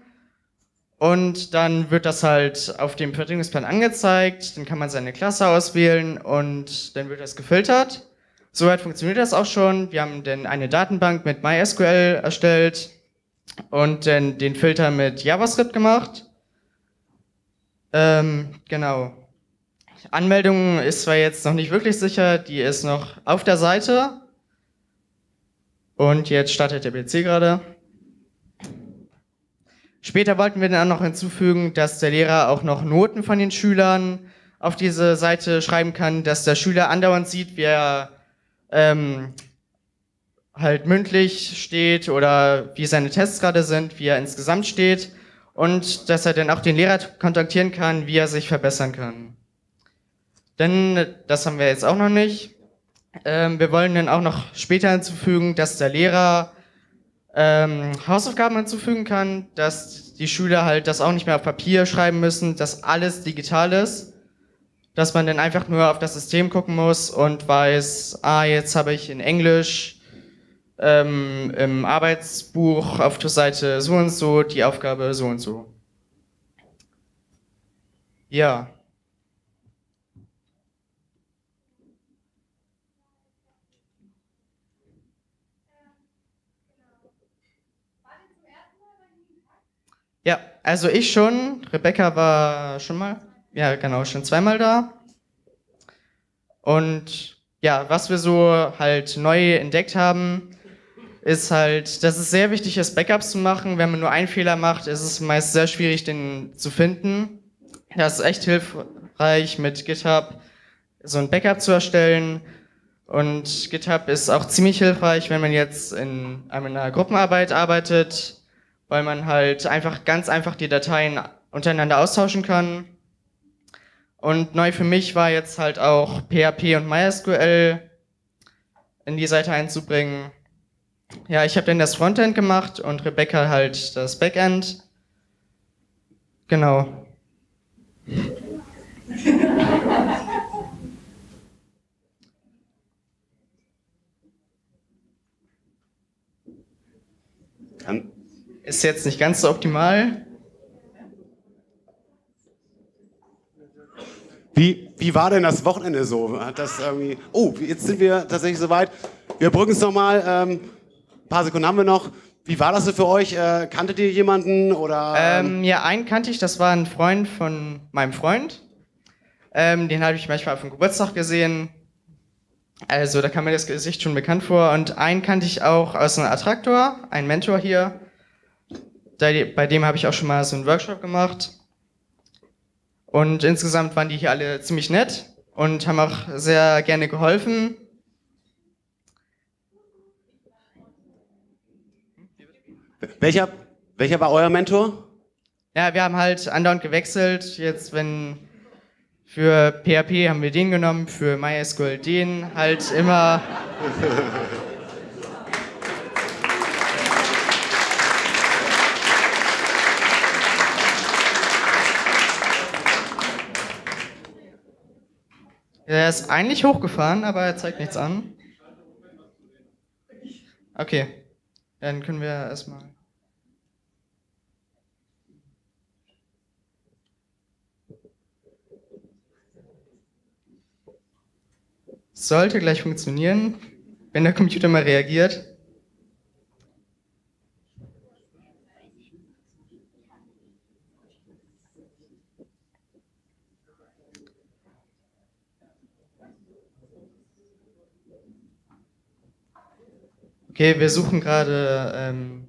Und dann wird das halt auf dem Vertretungsplan angezeigt, dann kann man seine Klasse auswählen und dann wird das gefiltert. Soweit funktioniert das auch schon. Wir haben dann eine Datenbank mit MySQL erstellt und dann den Filter mit JavaScript gemacht. Ähm, genau. Anmeldung ist zwar jetzt noch nicht wirklich sicher, die ist noch auf der Seite. Und jetzt startet der PC gerade. Später wollten wir dann auch noch hinzufügen, dass der Lehrer auch noch Noten von den Schülern auf diese Seite schreiben kann, dass der Schüler andauernd sieht, wie er ähm, halt mündlich steht oder wie seine Tests gerade sind, wie er insgesamt steht und dass er dann auch den Lehrer kontaktieren kann, wie er sich verbessern kann. Denn das haben wir jetzt auch noch nicht. Ähm, wir wollen dann auch noch später hinzufügen, dass der Lehrer ähm, Hausaufgaben hinzufügen kann, dass die Schüler halt das auch nicht mehr auf Papier schreiben müssen, dass alles digital ist, dass man dann einfach nur auf das System gucken muss und weiß, ah, jetzt habe ich in Englisch ähm, im Arbeitsbuch auf der Seite so und so die Aufgabe so und so. Ja. Ja, also ich schon. Rebecca war schon mal. Ja, genau, schon zweimal da. Und ja, was wir so halt neu entdeckt haben, ist halt, dass es sehr wichtig ist, Backups zu machen. Wenn man nur einen Fehler macht, ist es meist sehr schwierig, den zu finden. Das ist echt hilfreich mit GitHub so ein Backup zu erstellen. Und GitHub ist auch ziemlich hilfreich, wenn man jetzt in einer Gruppenarbeit arbeitet weil man halt einfach ganz einfach die Dateien untereinander austauschen kann. Und neu für mich war jetzt halt auch PHP und MySQL in die Seite einzubringen. Ja, ich habe dann das Frontend gemacht und Rebecca halt das Backend. Genau. Ist jetzt nicht ganz so optimal. Wie, wie war denn das Wochenende so? Hat das irgendwie. Oh, jetzt sind wir tatsächlich soweit. Wir brücken es nochmal. Ähm, ein paar Sekunden haben wir noch. Wie war das so für euch? Äh, kanntet ihr jemanden oder? Ähm, ja, einen kannte ich. Das war ein Freund von meinem Freund. Ähm, den habe ich manchmal auf dem Geburtstag gesehen. Also da kam mir das Gesicht schon bekannt vor. Und einen kannte ich auch aus einem Attraktor, ein Mentor hier bei dem habe ich auch schon mal so einen Workshop gemacht. Und insgesamt waren die hier alle ziemlich nett und haben auch sehr gerne geholfen. Welcher, welcher war euer Mentor? Ja, wir haben halt andauernd gewechselt. Jetzt, wenn für PHP haben wir den genommen, für MySQL den, halt immer. Er ist eigentlich hochgefahren, aber er zeigt nichts an. Okay, dann können wir erstmal. Sollte gleich funktionieren, wenn der Computer mal reagiert. Okay, wir suchen gerade ähm,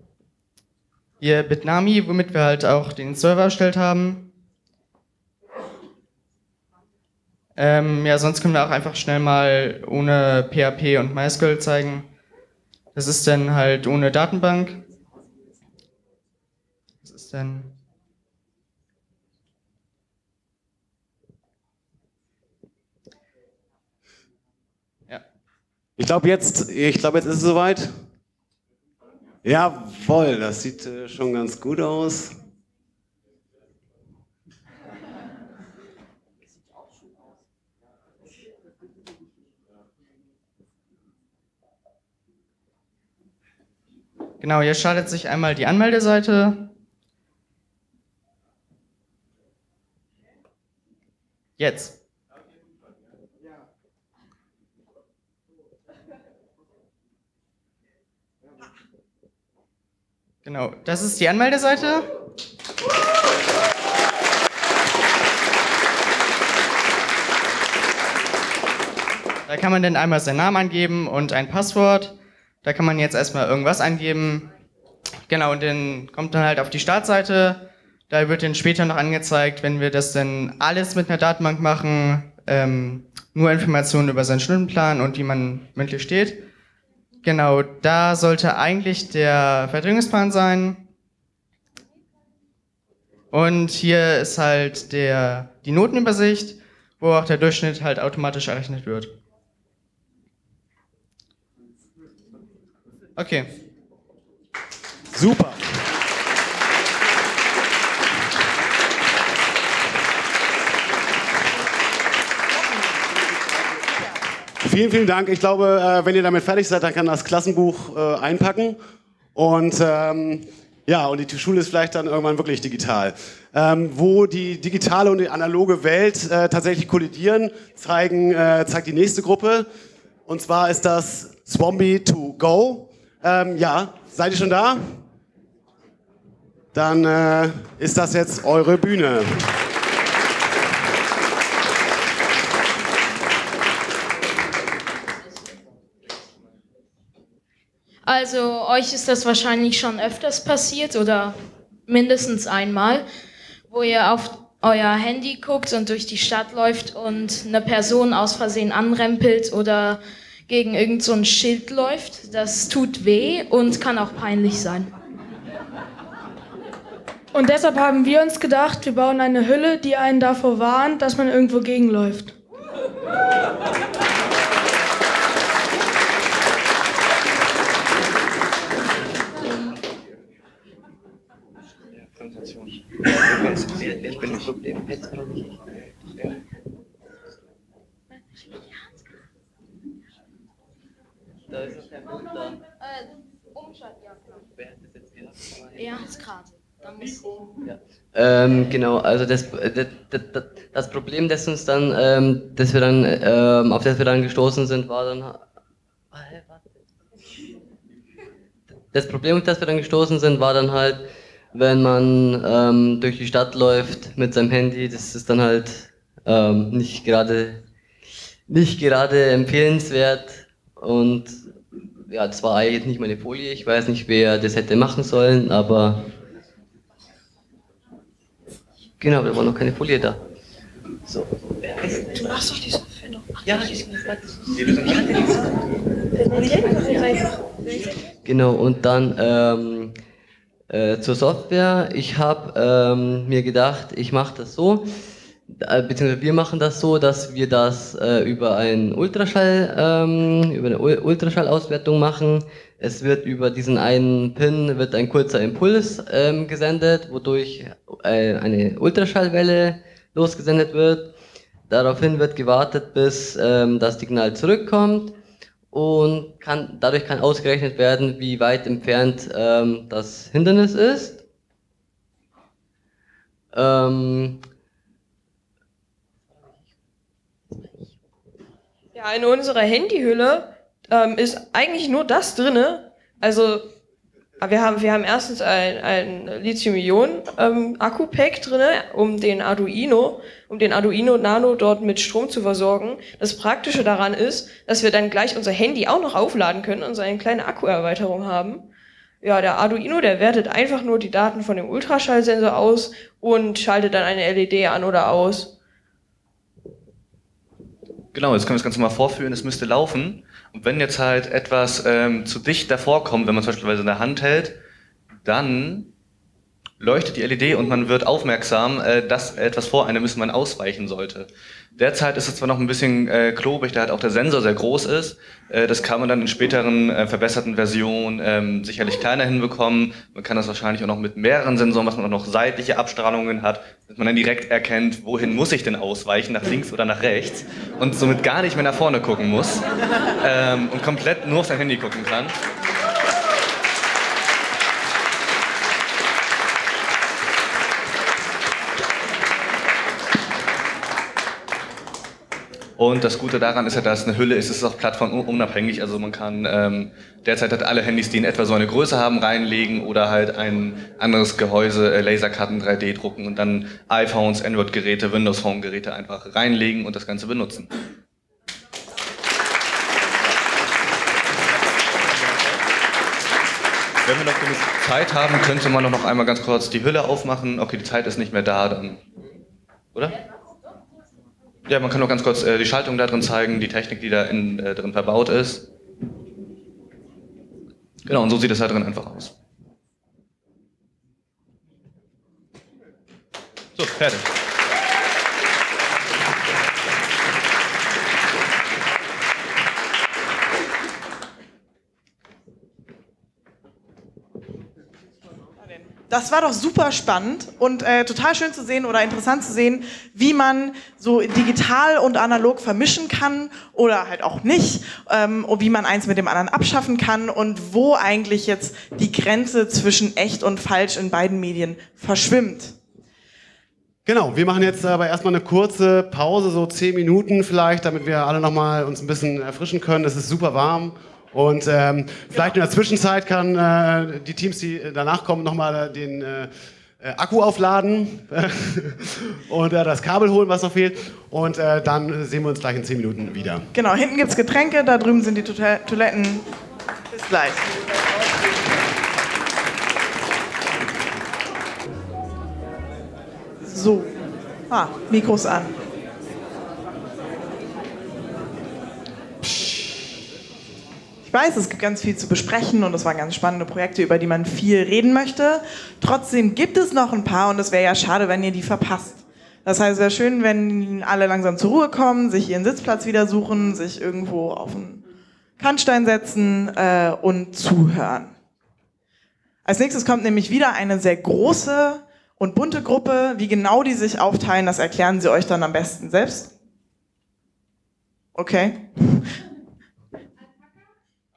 hier Bitnami, womit wir halt auch den Server erstellt haben. Ähm, ja, sonst können wir auch einfach schnell mal ohne PHP und MySQL zeigen. Das ist dann halt ohne Datenbank. Das ist dann Ich glaube jetzt, ich glaube jetzt ist es soweit. Jawohl, das sieht äh, schon ganz gut aus. Genau, hier startet sich einmal die Anmeldeseite. Jetzt. Genau, das ist die Anmeldeseite. Da kann man dann einmal seinen Namen angeben und ein Passwort. Da kann man jetzt erstmal irgendwas eingeben. Genau, und dann kommt dann halt auf die Startseite. Da wird dann später noch angezeigt, wenn wir das dann alles mit einer Datenbank machen, ähm, nur Informationen über seinen Stundenplan und wie man mündlich steht. Genau, da sollte eigentlich der Verdrängungsplan sein. Und hier ist halt der, die Notenübersicht, wo auch der Durchschnitt halt automatisch errechnet wird. Okay. Super. Vielen, vielen Dank. Ich glaube, äh, wenn ihr damit fertig seid, dann kann das Klassenbuch äh, einpacken. Und ähm, ja, und die Schule ist vielleicht dann irgendwann wirklich digital. Ähm, wo die digitale und die analoge Welt äh, tatsächlich kollidieren, zeigen, äh, zeigt die nächste Gruppe. Und zwar ist das Swampy to Go. Ähm, ja, seid ihr schon da? Dann äh, ist das jetzt eure Bühne. Also euch ist das wahrscheinlich schon öfters passiert oder mindestens einmal, wo ihr auf euer Handy guckt und durch die Stadt läuft und eine Person aus Versehen anrempelt oder gegen irgend so ein Schild läuft. Das tut weh und kann auch peinlich sein. Und deshalb haben wir uns gedacht, wir bauen eine Hülle, die einen davor warnt, dass man irgendwo gegenläuft. Ich bin ein Problem. Ja. Da ist noch kein Bild da. Ja. Wer hat das jetzt gehabt? Er hat es gerade. Ja. Ähm, genau, also das, das, das, das Problem, das uns dann, ähm, dass wir dann, ähm, auf das wir dann gestoßen sind, war dann. Das Problem, auf das wir dann gestoßen sind, war dann halt, wenn man ähm, durch die Stadt läuft mit seinem Handy, das ist dann halt ähm, nicht gerade nicht gerade empfehlenswert und ja, das war eigentlich nicht meine Folie. Ich weiß nicht, wer das hätte machen sollen, aber genau, da war noch keine Folie da. So. Du machst doch diese Erfindung. Ja, ich Genau, und dann ähm, äh, zur Software. Ich habe ähm, mir gedacht, ich mache das so, äh, beziehungsweise wir machen das so, dass wir das äh, über einen Ultraschall, ähm, über eine U Ultraschallauswertung machen. Es wird über diesen einen Pin wird ein kurzer Impuls ähm, gesendet, wodurch äh, eine Ultraschallwelle losgesendet wird. Daraufhin wird gewartet, bis ähm, das Signal zurückkommt und kann, dadurch kann ausgerechnet werden, wie weit entfernt ähm, das Hindernis ist. Ähm, Ja, in unserer Handyhülle ähm, ist eigentlich nur das drinne. Also wir haben, wir haben erstens ein, ein Lithium-Ionen-Akku-Pack drinne, um den Arduino, um den Arduino Nano dort mit Strom zu versorgen. Das Praktische daran ist, dass wir dann gleich unser Handy auch noch aufladen können und so eine kleine Akkuerweiterung haben. Ja, der Arduino, der wertet einfach nur die Daten von dem Ultraschallsensor aus und schaltet dann eine LED an oder aus. Genau, jetzt können wir das Ganze mal vorführen. Es müsste laufen. Und wenn jetzt halt etwas ähm, zu dicht davor kommt, wenn man zum Beispiel in der Hand hält, dann leuchtet die LED und man wird aufmerksam, äh, dass etwas vor einem ist, man ausweichen sollte. Derzeit ist es zwar noch ein bisschen äh, klobig, da halt auch der Sensor sehr groß ist. Äh, das kann man dann in späteren äh, verbesserten Versionen ähm, sicherlich kleiner hinbekommen. Man kann das wahrscheinlich auch noch mit mehreren Sensoren, was man auch noch seitliche Abstrahlungen hat, dass man dann direkt erkennt, wohin muss ich denn ausweichen, nach links oder nach rechts und somit gar nicht mehr nach vorne gucken muss ähm, und komplett nur auf sein Handy gucken kann. Und das Gute daran ist ja, dass es eine Hülle ist, es ist auch plattformunabhängig. Also man kann ähm, derzeit halt alle Handys, die in etwa so eine Größe haben, reinlegen oder halt ein anderes Gehäuse, äh, Laserkarten 3D drucken und dann iPhones, Android-Geräte, Windows Phone-Geräte einfach reinlegen und das Ganze benutzen. Wenn wir noch genug Zeit haben, könnte man noch einmal ganz kurz die Hülle aufmachen. Okay, die Zeit ist nicht mehr da, dann. Oder? Ja, man kann noch ganz kurz äh, die Schaltung da drin zeigen, die Technik, die da in, äh, drin verbaut ist. Genau, und so sieht es da drin einfach aus. So, fertig. Das war doch super spannend und äh, total schön zu sehen oder interessant zu sehen, wie man so digital und analog vermischen kann oder halt auch nicht ähm, und wie man eins mit dem anderen abschaffen kann und wo eigentlich jetzt die Grenze zwischen echt und falsch in beiden Medien verschwimmt. Genau, wir machen jetzt aber erstmal eine kurze Pause, so zehn Minuten vielleicht, damit wir alle nochmal uns ein bisschen erfrischen können. Es ist super warm und ähm, vielleicht in der Zwischenzeit kann äh, die Teams, die danach kommen, nochmal den äh, äh Akku aufladen und äh, das Kabel holen, was noch fehlt. Und äh, dann sehen wir uns gleich in 10 Minuten wieder. Genau, hinten gibt es Getränke, da drüben sind die Toiletten. Bis gleich. So. Ah, Mikros an. Ich weiß, es gibt ganz viel zu besprechen und es waren ganz spannende Projekte, über die man viel reden möchte. Trotzdem gibt es noch ein paar und es wäre ja schade, wenn ihr die verpasst. Das heißt, es wäre schön, wenn alle langsam zur Ruhe kommen, sich ihren Sitzplatz wieder suchen, sich irgendwo auf einen Kannstein setzen äh, und zuhören. Als nächstes kommt nämlich wieder eine sehr große und bunte Gruppe. Wie genau die sich aufteilen, das erklären sie euch dann am besten selbst. Okay.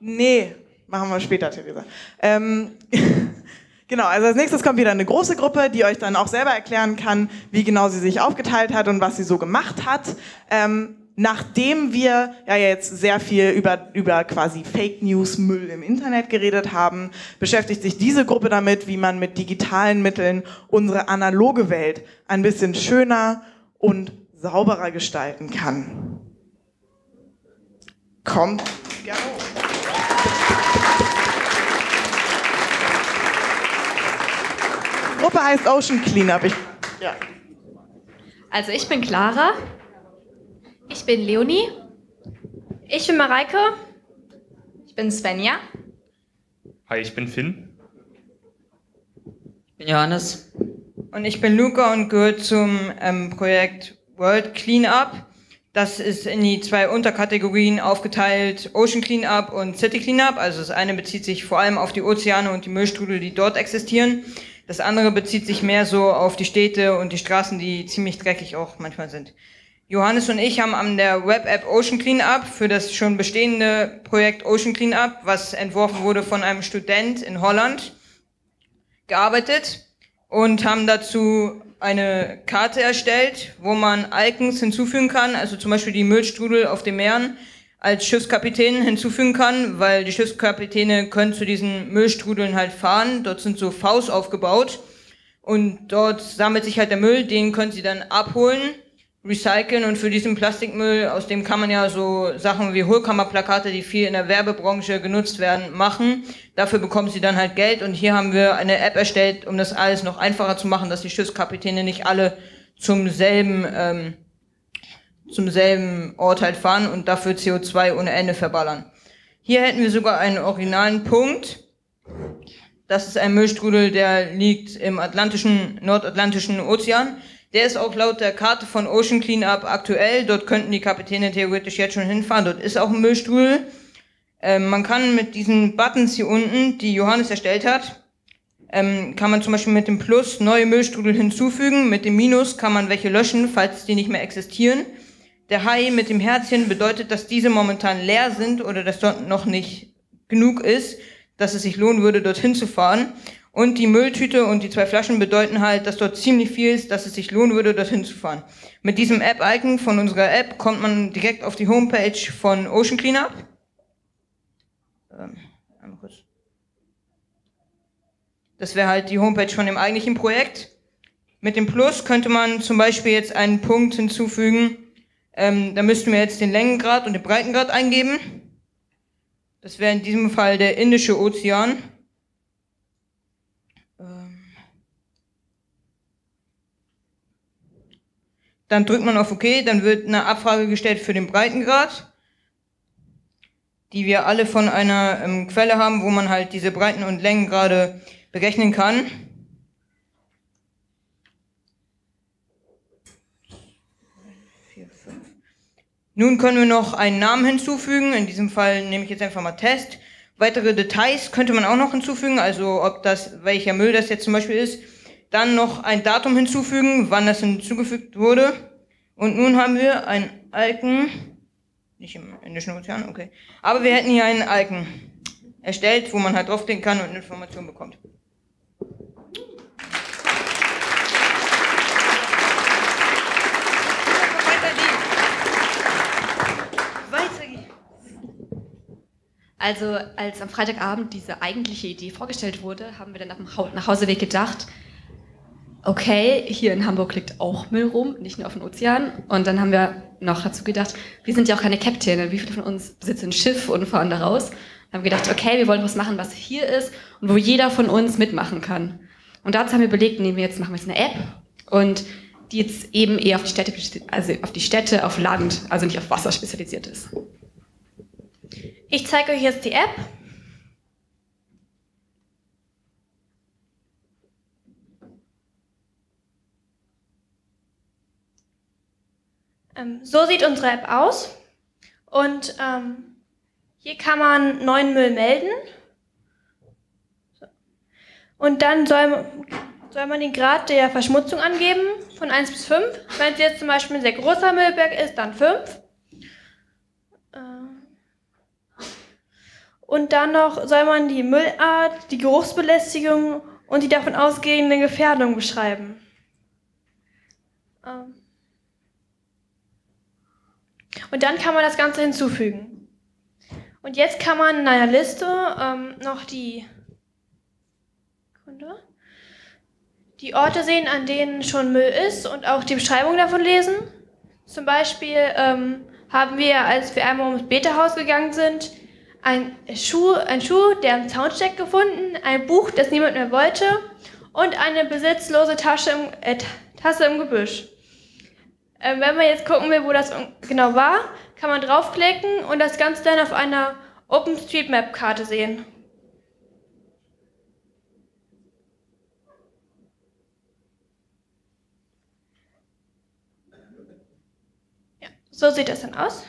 Nee, machen wir später, Theresa. Ähm, genau, also als nächstes kommt wieder eine große Gruppe, die euch dann auch selber erklären kann, wie genau sie sich aufgeteilt hat und was sie so gemacht hat. Ähm, nachdem wir ja jetzt sehr viel über, über quasi Fake News Müll im Internet geredet haben, beschäftigt sich diese Gruppe damit, wie man mit digitalen Mitteln unsere analoge Welt ein bisschen schöner und sauberer gestalten kann. Kommt gerne Gruppe heißt Ocean Cleanup. Ich, ja. Also ich bin Clara. Ich bin Leonie. Ich bin Mareike. Ich bin Svenja. Hi, ich bin Finn. Ich bin Johannes. Und ich bin Luca und gehöre zum ähm, Projekt World Cleanup. Das ist in die zwei Unterkategorien aufgeteilt, Ocean Cleanup und City Cleanup. Also das eine bezieht sich vor allem auf die Ozeane und die Müllstrudel, die dort existieren. Das andere bezieht sich mehr so auf die Städte und die Straßen, die ziemlich dreckig auch manchmal sind. Johannes und ich haben an der Web-App Ocean Cleanup für das schon bestehende Projekt Ocean Cleanup, was entworfen wurde von einem Student in Holland, gearbeitet und haben dazu eine Karte erstellt, wo man Icons hinzufügen kann, also zum Beispiel die Müllstrudel auf den Meeren als Schiffskapitän hinzufügen kann, weil die Schiffskapitäne können zu diesen Müllstrudeln halt fahren. Dort sind so Vs aufgebaut und dort sammelt sich halt der Müll, den können sie dann abholen recyceln und für diesen Plastikmüll, aus dem kann man ja so Sachen wie Hohlkammerplakate, die viel in der Werbebranche genutzt werden, machen. Dafür bekommen sie dann halt Geld und hier haben wir eine App erstellt, um das alles noch einfacher zu machen, dass die Schiffskapitäne nicht alle zum selben, ähm, zum selben Ort halt fahren und dafür CO2 ohne Ende verballern. Hier hätten wir sogar einen originalen Punkt. Das ist ein Müllstrudel, der liegt im Atlantischen, Nordatlantischen Ozean. Der ist auch laut der Karte von Ocean Cleanup aktuell. Dort könnten die Kapitäne theoretisch jetzt schon hinfahren. Dort ist auch ein Müllstuhl. Ähm, man kann mit diesen Buttons hier unten, die Johannes erstellt hat, ähm, kann man zum Beispiel mit dem Plus neue Müllstrudel hinzufügen. Mit dem Minus kann man welche löschen, falls die nicht mehr existieren. Der Hai mit dem Herzchen bedeutet, dass diese momentan leer sind oder dass dort noch nicht genug ist, dass es sich lohnen würde, dorthin zu fahren. Und die Mülltüte und die zwei Flaschen bedeuten halt, dass dort ziemlich viel ist, dass es sich lohnen würde, dorthin zu fahren. Mit diesem App-Icon von unserer App kommt man direkt auf die Homepage von Ocean Cleanup. Ähm. Das wäre halt die Homepage von dem eigentlichen Projekt. Mit dem Plus könnte man zum Beispiel jetzt einen Punkt hinzufügen. Ähm, da müssten wir jetzt den Längengrad und den Breitengrad eingeben. Das wäre in diesem Fall der Indische Ozean. Dann drückt man auf OK, dann wird eine Abfrage gestellt für den Breitengrad, die wir alle von einer ähm, Quelle haben, wo man halt diese Breiten- und Längengrade berechnen kann. Nun können wir noch einen Namen hinzufügen. In diesem Fall nehme ich jetzt einfach mal Test. Weitere Details könnte man auch noch hinzufügen, also ob das, welcher Müll das jetzt zum Beispiel ist. Dann noch ein Datum hinzufügen, wann das hinzugefügt wurde. Und nun haben wir ein Icon, nicht im Indischen Ozean, okay. Aber wir hätten hier ein Icon erstellt, wo man halt draufklicken kann und Informationen bekommt. Also als am Freitagabend diese eigentliche Idee vorgestellt wurde, haben wir dann auf dem Nachhauseweg gedacht, okay, hier in Hamburg liegt auch Müll rum, nicht nur auf dem Ozean. Und dann haben wir noch dazu gedacht, wir sind ja auch keine Kapitäne. Wie viele von uns besitzen ein Schiff und fahren da raus? Dann haben wir gedacht, okay, wir wollen was machen, was hier ist und wo jeder von uns mitmachen kann. Und dazu haben wir überlegt, nehmen wir jetzt, machen wir jetzt eine App und die jetzt eben eher auf die Städte, also auf die Städte, auf Land, also nicht auf Wasser spezialisiert ist. Ich zeige euch jetzt die App. Ähm, so sieht unsere App aus. Und ähm, hier kann man neuen Müll melden. Und dann soll, soll man den Grad der Verschmutzung angeben, von 1 bis 5. Wenn es jetzt zum Beispiel ein sehr großer Müllberg ist, dann 5. Und dann noch soll man die Müllart, die Geruchsbelästigung und die davon ausgehende Gefährdung beschreiben. Ähm. Und dann kann man das Ganze hinzufügen. Und jetzt kann man in einer Liste ähm, noch die, die Orte sehen, an denen schon Müll ist und auch die Beschreibung davon lesen. Zum Beispiel ähm, haben wir, als wir einmal ums Beta-Haus gegangen sind, ein Schuh, ein Schuh, der im Zaun steckt, gefunden, ein Buch, das niemand mehr wollte und eine besitzlose Tasche im, äh, Tasse im Gebüsch. Äh, wenn man jetzt gucken will, wo das genau war, kann man draufklicken und das Ganze dann auf einer OpenStreetMap-Karte sehen. So sieht das dann aus.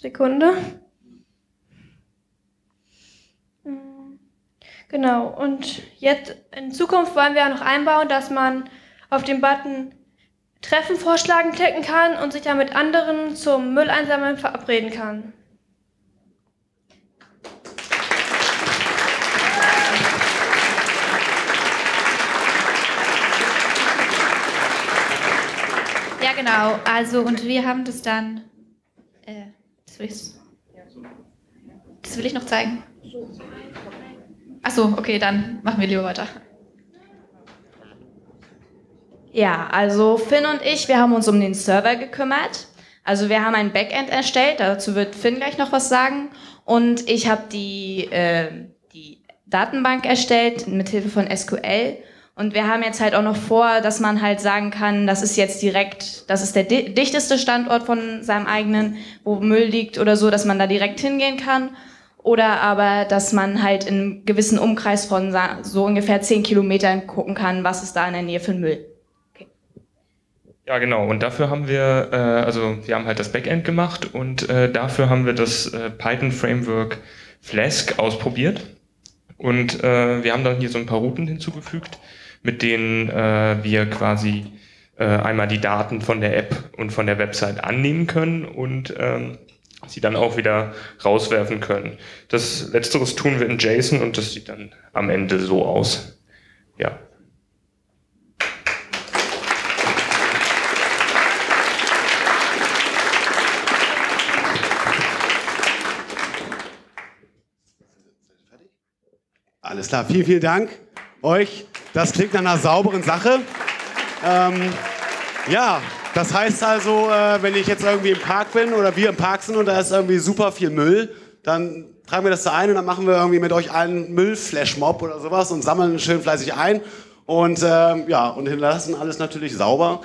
Sekunde. Genau, und jetzt in Zukunft wollen wir auch noch einbauen, dass man auf den Button Treffen vorschlagen klicken kann und sich dann mit anderen zum Mülleinsammeln verabreden kann. Ja, genau. Also, und wir haben das dann. Äh, will das will ich noch zeigen. Achso, okay, dann machen wir lieber weiter. Ja, also Finn und ich, wir haben uns um den Server gekümmert. Also wir haben ein Backend erstellt, dazu wird Finn gleich noch was sagen. Und ich habe die, äh, die Datenbank erstellt mit Hilfe von SQL. Und wir haben jetzt halt auch noch vor, dass man halt sagen kann, das ist jetzt direkt, das ist der di dichteste Standort von seinem eigenen, wo Müll liegt oder so, dass man da direkt hingehen kann. Oder aber, dass man halt in einem gewissen Umkreis von so ungefähr 10 Kilometern gucken kann, was ist da in der Nähe für Müll. Ja, genau. Und dafür haben wir, äh, also wir haben halt das Backend gemacht und äh, dafür haben wir das äh, Python-Framework Flask ausprobiert. Und äh, wir haben dann hier so ein paar Routen hinzugefügt, mit denen äh, wir quasi äh, einmal die Daten von der App und von der Website annehmen können und ähm, sie dann auch wieder rauswerfen können. Das Letzteres tun wir in JSON und das sieht dann am Ende so aus. Ja. Alles klar, vielen, vielen Dank euch. Das klingt nach einer sauberen Sache. Ähm, ja, das heißt also, äh, wenn ich jetzt irgendwie im Park bin oder wir im Park sind und da ist irgendwie super viel Müll, dann tragen wir das da ein und dann machen wir irgendwie mit euch einen Müllflashmob oder sowas und sammeln schön fleißig ein und ähm, ja und hinterlassen alles natürlich sauber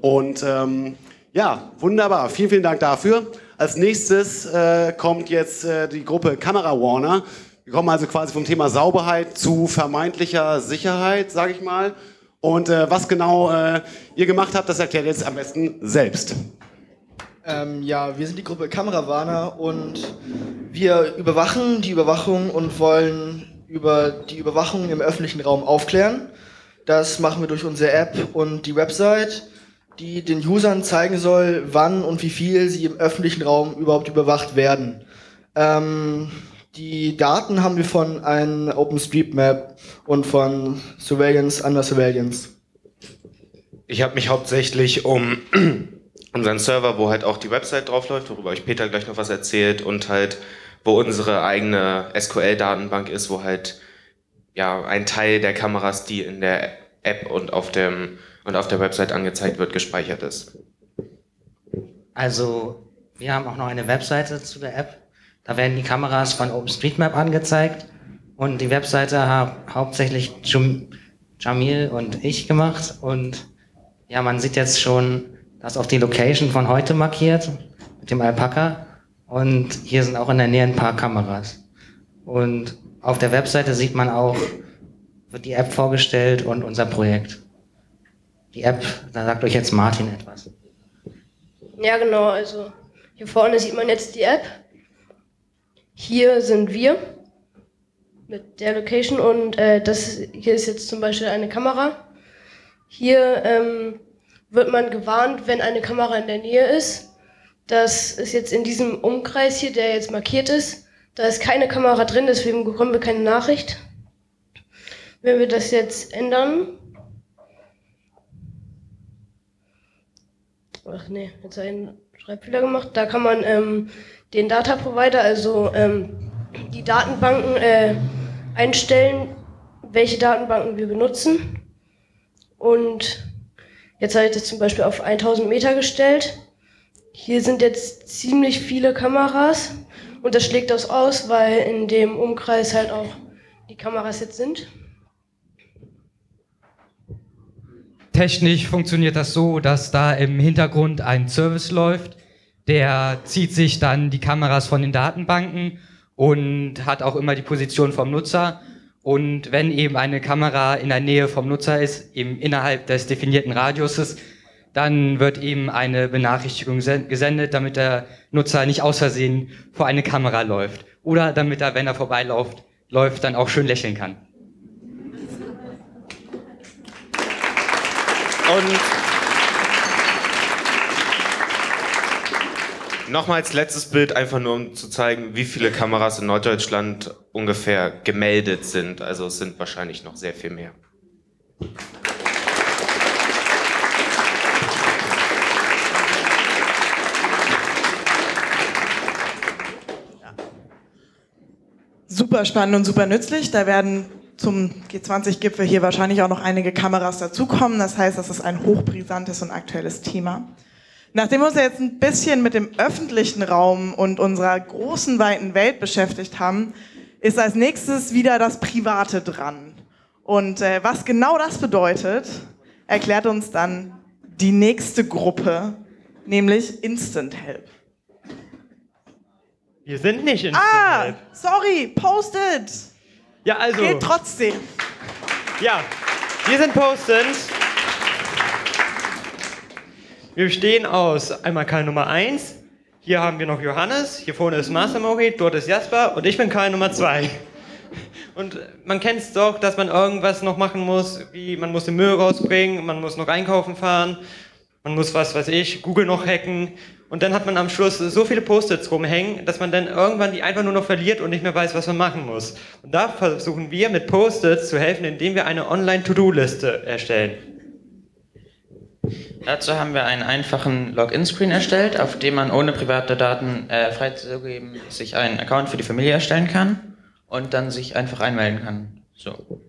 und ähm, ja wunderbar. Vielen vielen Dank dafür. Als nächstes äh, kommt jetzt äh, die Gruppe Kamera Warner. Wir kommen also quasi vom Thema Sauberheit zu vermeintlicher Sicherheit, sage ich mal. Und äh, was genau äh, ihr gemacht habt, das erklärt ihr jetzt am besten selbst. Ähm, ja, wir sind die Gruppe Kamerawarner und wir überwachen die Überwachung und wollen über die Überwachung im öffentlichen Raum aufklären. Das machen wir durch unsere App und die Website, die den Usern zeigen soll, wann und wie viel sie im öffentlichen Raum überhaupt überwacht werden. Ähm, die Daten haben wir von einem OpenStreetMap und von Surveillance under Surveillance. Ich habe mich hauptsächlich um unseren Server, wo halt auch die Website draufläuft, worüber euch Peter gleich noch was erzählt, und halt, wo unsere eigene SQL-Datenbank ist, wo halt ja ein Teil der Kameras, die in der App und auf dem und auf der Website angezeigt wird, gespeichert ist. Also wir haben auch noch eine Webseite zu der App. Da werden die Kameras von OpenStreetMap angezeigt und die Webseite haben hauptsächlich Jam Jamil und ich gemacht und ja, man sieht jetzt schon, dass auch die Location von heute markiert mit dem Alpaka und hier sind auch in der Nähe ein paar Kameras. Und auf der Webseite sieht man auch, wird die App vorgestellt und unser Projekt. Die App, da sagt euch jetzt Martin etwas. Ja, genau, also hier vorne sieht man jetzt die App hier sind wir mit der Location und äh, das hier ist jetzt zum Beispiel eine Kamera. Hier ähm, wird man gewarnt, wenn eine Kamera in der Nähe ist. Das ist jetzt in diesem Umkreis hier, der jetzt markiert ist. Da ist keine Kamera drin, deswegen bekommen wir keine Nachricht. Wenn wir das jetzt ändern. Ach nee, jetzt einen Schreibfehler gemacht. Da kann man ähm, den Data Provider, also ähm, die Datenbanken äh, einstellen, welche Datenbanken wir benutzen. Und jetzt habe ich das zum Beispiel auf 1000 Meter gestellt. Hier sind jetzt ziemlich viele Kameras und das schlägt das aus, weil in dem Umkreis halt auch die Kameras jetzt sind. Technisch funktioniert das so, dass da im Hintergrund ein Service läuft, der zieht sich dann die Kameras von den Datenbanken und hat auch immer die Position vom Nutzer. Und wenn eben eine Kamera in der Nähe vom Nutzer ist, eben innerhalb des definierten Radiuses, dann wird eben eine Benachrichtigung gesendet, damit der Nutzer nicht aus Versehen vor eine Kamera läuft. Oder damit er, wenn er vorbeiläuft, läuft, dann auch schön lächeln kann. Und nochmals letztes Bild, einfach nur um zu zeigen, wie viele Kameras in Norddeutschland ungefähr gemeldet sind. Also es sind wahrscheinlich noch sehr viel mehr. Super spannend und super nützlich. Da werden zum G20-Gipfel hier wahrscheinlich auch noch einige Kameras dazukommen. Das heißt, das ist ein hochbrisantes und aktuelles Thema. Nachdem wir uns jetzt ein bisschen mit dem öffentlichen Raum und unserer großen, weiten Welt beschäftigt haben, ist als nächstes wieder das Private dran. Und äh, was genau das bedeutet, erklärt uns dann die nächste Gruppe, nämlich Instant Help. Wir sind nicht Instant Ah, Help. sorry, posted. Ja, also. Geht trotzdem. Ja, wir sind Posted. Wir bestehen aus einmal Karl Nummer 1. Hier haben wir noch Johannes. Hier vorne ist Masamori. Dort ist Jasper. Und ich bin Karl Nummer 2. Und man kennt es doch, dass man irgendwas noch machen muss, wie man muss den Müll rausbringen, man muss noch einkaufen fahren, man muss was weiß ich, Google noch hacken. Und dann hat man am Schluss so viele Post-its rumhängen, dass man dann irgendwann die einfach nur noch verliert und nicht mehr weiß, was man machen muss. Und da versuchen wir mit Post-its zu helfen, indem wir eine Online-To-Do-Liste erstellen. Dazu haben wir einen einfachen Login-Screen erstellt, auf dem man ohne private Daten äh, freizugeben sich einen Account für die Familie erstellen kann und dann sich einfach einmelden kann. So.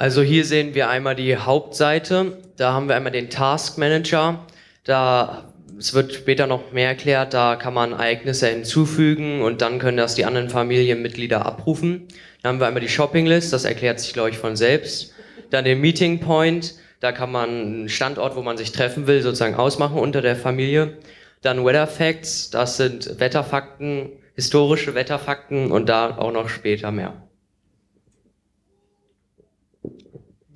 Also hier sehen wir einmal die Hauptseite. Da haben wir einmal den Task Manager. Da es wird später noch mehr erklärt. Da kann man Ereignisse hinzufügen und dann können das die anderen Familienmitglieder abrufen. Dann haben wir einmal die Shopping List. Das erklärt sich glaube ich von selbst. Dann den Meeting Point. Da kann man einen Standort, wo man sich treffen will, sozusagen ausmachen unter der Familie. Dann Weather Facts. Das sind Wetterfakten, historische Wetterfakten und da auch noch später mehr.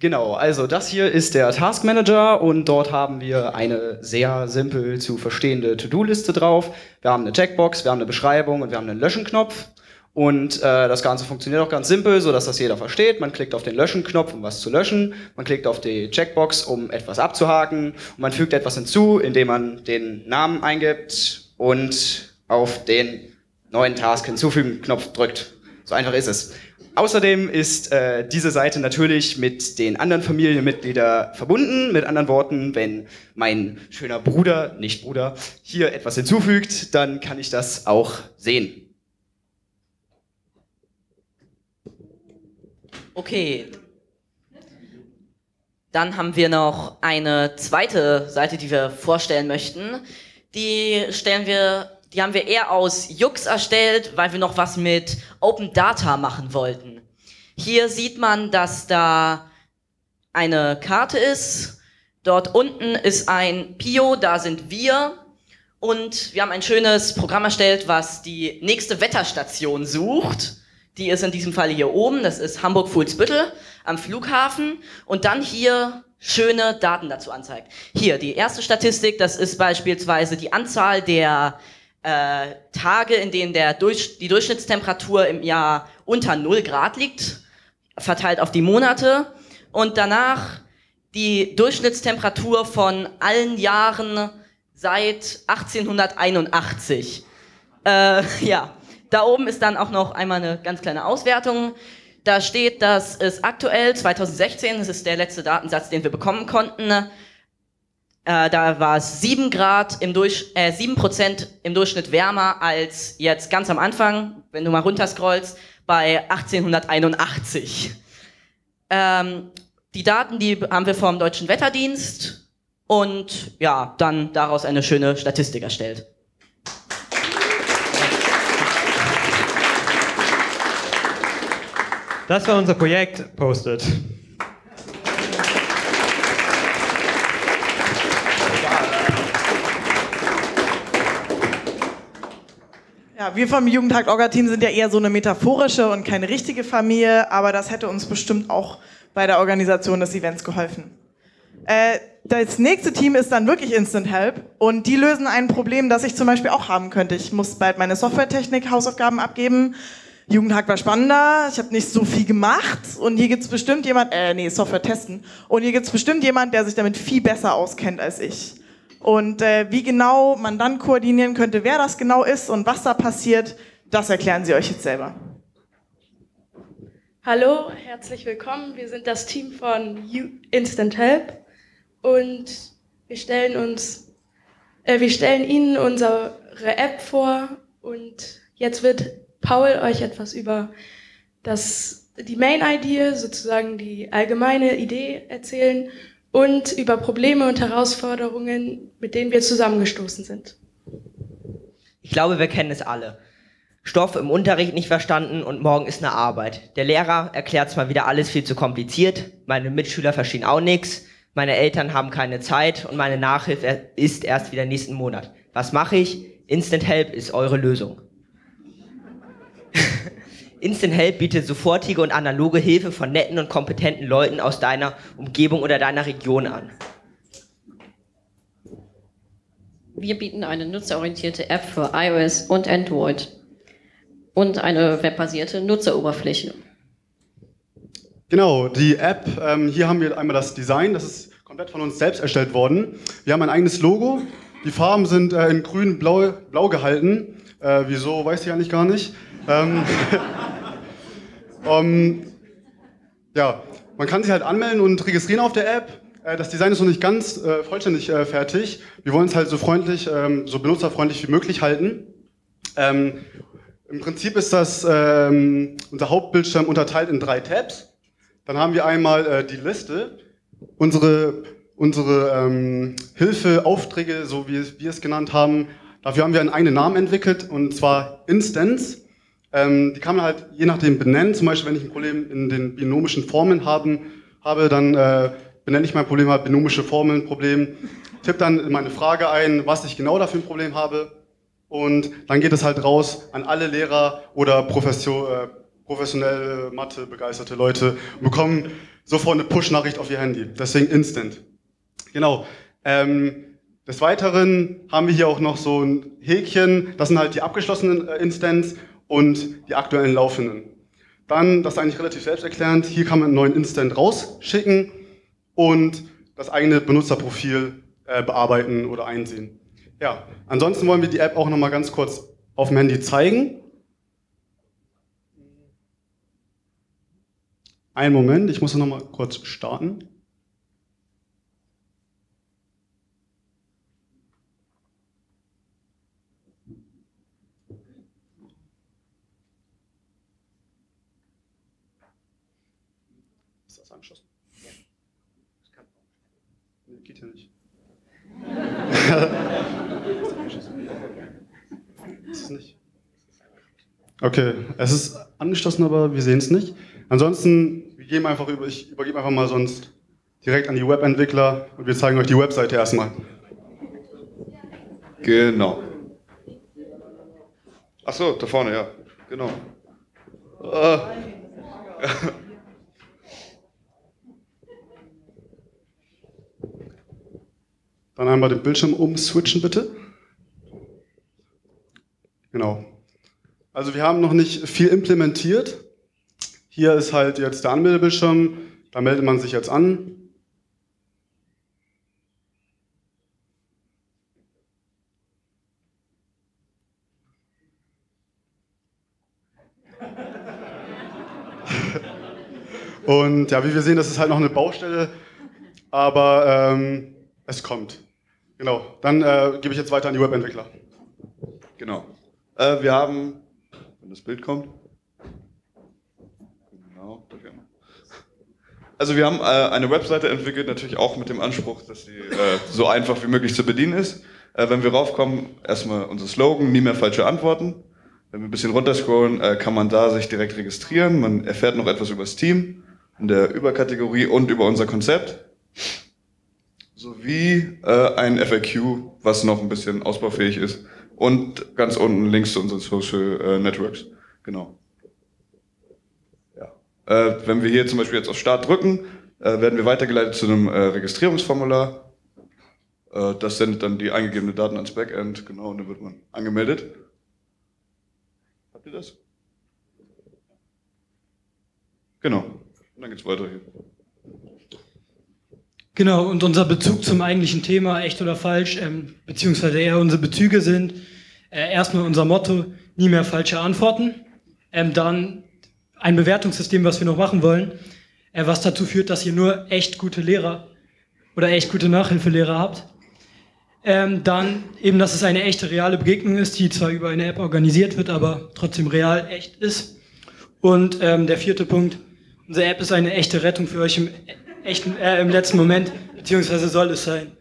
Genau, also das hier ist der Task Manager und dort haben wir eine sehr simpel zu verstehende To-Do-Liste drauf. Wir haben eine Checkbox, wir haben eine Beschreibung und wir haben einen Löschenknopf. Und äh, das Ganze funktioniert auch ganz simpel, so dass das jeder versteht. Man klickt auf den Löschenknopf, um was zu löschen. Man klickt auf die Checkbox, um etwas abzuhaken. Und man fügt etwas hinzu, indem man den Namen eingibt und auf den neuen Task hinzufügen Knopf drückt. So einfach ist es. Außerdem ist äh, diese Seite natürlich mit den anderen Familienmitgliedern verbunden. Mit anderen Worten, wenn mein schöner Bruder, nicht Bruder, hier etwas hinzufügt, dann kann ich das auch sehen. Okay. Dann haben wir noch eine zweite Seite, die wir vorstellen möchten. Die stellen wir, die haben wir eher aus Jux erstellt, weil wir noch was mit Open Data machen wollten. Hier sieht man, dass da eine Karte ist. Dort unten ist ein Pio, da sind wir. Und wir haben ein schönes Programm erstellt, was die nächste Wetterstation sucht. Die ist in diesem Fall hier oben, das ist Hamburg-Fuhlsbüttel am Flughafen. Und dann hier schöne Daten dazu anzeigt. Hier, die erste Statistik, das ist beispielsweise die Anzahl der äh, Tage, in denen der Durch die Durchschnittstemperatur im Jahr unter 0 Grad liegt, verteilt auf die Monate. Und danach die Durchschnittstemperatur von allen Jahren seit 1881. Äh, ja, da oben ist dann auch noch einmal eine ganz kleine Auswertung. Da steht, dass es aktuell 2016, das ist der letzte Datensatz, den wir bekommen konnten, äh, da war es 7 Grad im Durch, äh, 7 Prozent im Durchschnitt wärmer als jetzt ganz am Anfang, wenn du mal runterscrollst, bei 1881. Ähm, die Daten, die haben wir vom Deutschen Wetterdienst und ja, dann daraus eine schöne Statistik erstellt. Das war unser Projekt Posted. Wir vom Jugendtag Orga-Team sind ja eher so eine metaphorische und keine richtige Familie, aber das hätte uns bestimmt auch bei der Organisation des Events geholfen. Äh, das nächste Team ist dann wirklich Instant Help und die lösen ein Problem, das ich zum Beispiel auch haben könnte. Ich muss bald meine Softwaretechnik-Hausaufgaben abgeben. Jugendhack war spannender, ich habe nicht so viel gemacht und hier gibt's bestimmt jemand, äh, nee, Software testen. Und hier gibt's bestimmt jemand, der sich damit viel besser auskennt als ich. Und äh, wie genau man dann koordinieren könnte, wer das genau ist und was da passiert, das erklären sie euch jetzt selber. Hallo, herzlich willkommen. Wir sind das Team von Instant Help und wir stellen uns, äh, wir stellen Ihnen unsere App vor und jetzt wird Paul euch etwas über das, die Main-Idee, sozusagen die allgemeine Idee erzählen und über Probleme und Herausforderungen, mit denen wir zusammengestoßen sind. Ich glaube, wir kennen es alle. Stoff im Unterricht nicht verstanden und morgen ist eine Arbeit. Der Lehrer erklärt mal wieder alles viel zu kompliziert, meine Mitschüler verstehen auch nichts, meine Eltern haben keine Zeit und meine Nachhilfe ist erst wieder nächsten Monat. Was mache ich? Instant Help ist eure Lösung. Instant Help bietet sofortige und analoge Hilfe von netten und kompetenten Leuten aus deiner Umgebung oder deiner Region an. Wir bieten eine nutzerorientierte App für iOS und Android und eine webbasierte Nutzeroberfläche. Genau, die App, ähm, hier haben wir einmal das Design, das ist komplett von uns selbst erstellt worden. Wir haben ein eigenes Logo, die Farben sind äh, in grün, blau, blau gehalten. Äh, wieso, weiß ich eigentlich gar nicht. Ähm, um, ja, man kann sich halt anmelden und registrieren auf der App. Äh, das Design ist noch nicht ganz äh, vollständig äh, fertig. Wir wollen es halt so freundlich, ähm, so benutzerfreundlich wie möglich halten. Ähm, Im Prinzip ist das ähm, unser Hauptbildschirm unterteilt in drei Tabs. Dann haben wir einmal äh, die Liste, unsere, unsere ähm, Hilfe, Aufträge, so wie wir es genannt haben. Dafür haben wir einen eigenen Namen entwickelt und zwar Instance. Ähm, die kann man halt je nachdem benennen. Zum Beispiel, wenn ich ein Problem in den binomischen Formeln haben, habe, dann äh, benenne ich mein Problem halt binomische Formeln, Problem, tippe dann meine Frage ein, was ich genau dafür ein Problem habe. Und dann geht es halt raus an alle Lehrer oder Professor, äh, professionelle Mathe begeisterte Leute und bekommen sofort eine Push-Nachricht auf ihr Handy. Deswegen Instant. Genau. Ähm, des Weiteren haben wir hier auch noch so ein Häkchen. Das sind halt die abgeschlossenen äh, Instants und die aktuellen laufenden. Dann, das ist eigentlich relativ selbsterklärend, hier kann man einen neuen Instant rausschicken und das eigene Benutzerprofil äh, bearbeiten oder einsehen. Ja, ansonsten wollen wir die App auch nochmal ganz kurz auf dem Handy zeigen. Einen Moment, ich muss nochmal kurz starten. Ist nicht. Okay, es ist angeschlossen, aber wir sehen es nicht. Ansonsten, wir geben einfach über, ich übergebe einfach mal sonst direkt an die Webentwickler und wir zeigen euch die Webseite erstmal. Genau. Ach so, da vorne, ja. Genau. Äh. Dann einmal den Bildschirm umswitchen, bitte. Genau. Also wir haben noch nicht viel implementiert. Hier ist halt jetzt der Anmeldebildschirm. Da meldet man sich jetzt an. Und ja, wie wir sehen, das ist halt noch eine Baustelle, aber ähm, es kommt. Genau, dann äh, gebe ich jetzt weiter an die Webentwickler. Genau. Äh, wir haben, wenn das Bild kommt. Genau. Also wir haben äh, eine Webseite entwickelt, natürlich auch mit dem Anspruch, dass sie äh, so einfach wie möglich zu bedienen ist. Äh, wenn wir raufkommen, erstmal unser Slogan, nie mehr falsche Antworten. Wenn wir ein bisschen runterscrollen, äh, kann man da sich direkt registrieren. Man erfährt noch etwas über das Team, in der Überkategorie und über unser Konzept sowie äh, ein FAQ, was noch ein bisschen ausbaufähig ist. Und ganz unten Links zu unseren Social äh, Networks. Genau. Ja. Äh, wenn wir hier zum Beispiel jetzt auf Start drücken, äh, werden wir weitergeleitet zu einem äh, Registrierungsformular. Äh, das sendet dann die eingegebenen Daten ans Backend, genau, und dann wird man angemeldet. Habt ihr das? Genau. Und dann geht's weiter hier. Genau, und unser Bezug zum eigentlichen Thema, echt oder falsch, ähm, beziehungsweise eher unsere Bezüge sind äh, erstmal unser Motto, nie mehr falsche Antworten. Ähm, dann ein Bewertungssystem, was wir noch machen wollen, äh, was dazu führt, dass ihr nur echt gute Lehrer oder echt gute Nachhilfelehrer habt. Ähm, dann eben, dass es eine echte, reale Begegnung ist, die zwar über eine App organisiert wird, aber trotzdem real, echt ist. Und ähm, der vierte Punkt, unsere App ist eine echte Rettung für euch im, echten, äh, im letzten Moment, beziehungsweise soll es sein.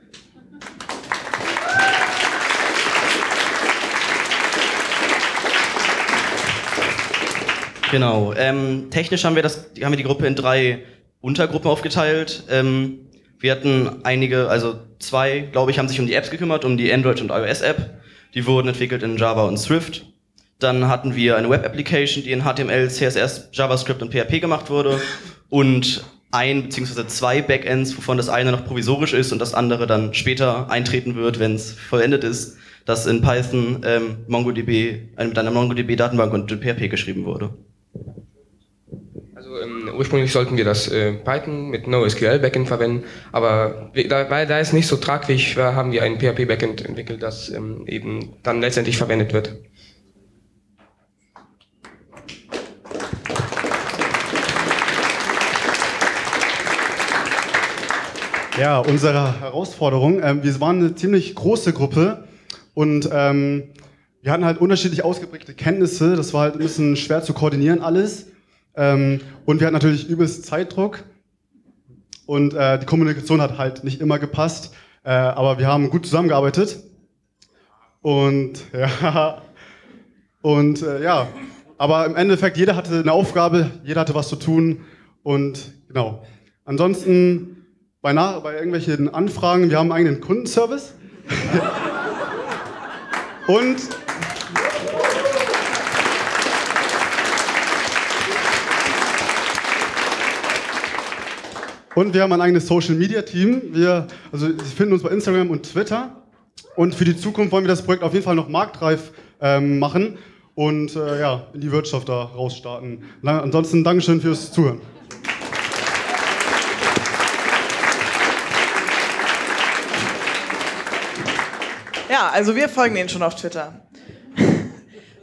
Genau. Ähm, technisch haben wir, das, haben wir die Gruppe in drei Untergruppen aufgeteilt. Ähm, wir hatten einige, also zwei, glaube ich, haben sich um die Apps gekümmert, um die Android- und iOS-App. Die wurden entwickelt in Java und Swift. Dann hatten wir eine Web-Application, die in HTML, CSS, JavaScript und PHP gemacht wurde. Und ein bzw. zwei Backends, wovon das eine noch provisorisch ist und das andere dann später eintreten wird, wenn es vollendet ist, das in Python, ähm, MongoDB, äh, mit einer MongoDB-Datenbank und PHP geschrieben wurde. Also ähm, ursprünglich sollten wir das äh, Python mit NoSQL Backend verwenden, aber da, weil da es nicht so tragfähig war, haben wir ein PHP Backend entwickelt, das ähm, eben dann letztendlich verwendet wird. Ja, unsere Herausforderung. Ähm, wir waren eine ziemlich große Gruppe und ähm, wir hatten halt unterschiedlich ausgeprägte Kenntnisse. Das war halt ein bisschen schwer zu koordinieren alles. Ähm, und wir hatten natürlich übelst Zeitdruck und äh, die Kommunikation hat halt nicht immer gepasst. Äh, aber wir haben gut zusammengearbeitet. Und ja, und äh, ja, aber im Endeffekt jeder hatte eine Aufgabe, jeder hatte was zu tun und genau. Ansonsten bei, bei irgendwelchen Anfragen, wir haben einen eigenen Kundenservice. und Und wir haben ein eigenes Social Media Team. Wir, also Sie finden uns bei Instagram und Twitter. Und für die Zukunft wollen wir das Projekt auf jeden Fall noch marktreif ähm, machen und äh, ja, in die Wirtschaft da rausstarten. Ansonsten Dankeschön fürs Zuhören. Ja, also wir folgen denen schon auf Twitter.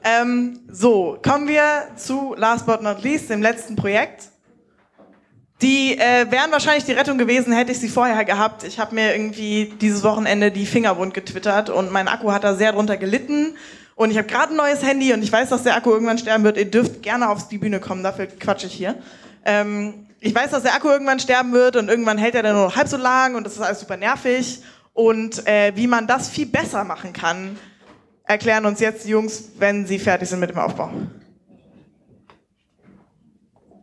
ähm, so, kommen wir zu last but not least, dem letzten Projekt. Die äh, wären wahrscheinlich die Rettung gewesen, hätte ich sie vorher gehabt. Ich habe mir irgendwie dieses Wochenende die Finger wund getwittert und mein Akku hat da sehr drunter gelitten. Und ich habe gerade ein neues Handy und ich weiß, dass der Akku irgendwann sterben wird. Ihr dürft gerne auf die Bühne kommen, dafür quatsche ich hier. Ähm, ich weiß, dass der Akku irgendwann sterben wird und irgendwann hält er dann nur noch halb so lang und das ist alles super nervig. Und äh, wie man das viel besser machen kann, erklären uns jetzt die Jungs, wenn sie fertig sind mit dem Aufbau.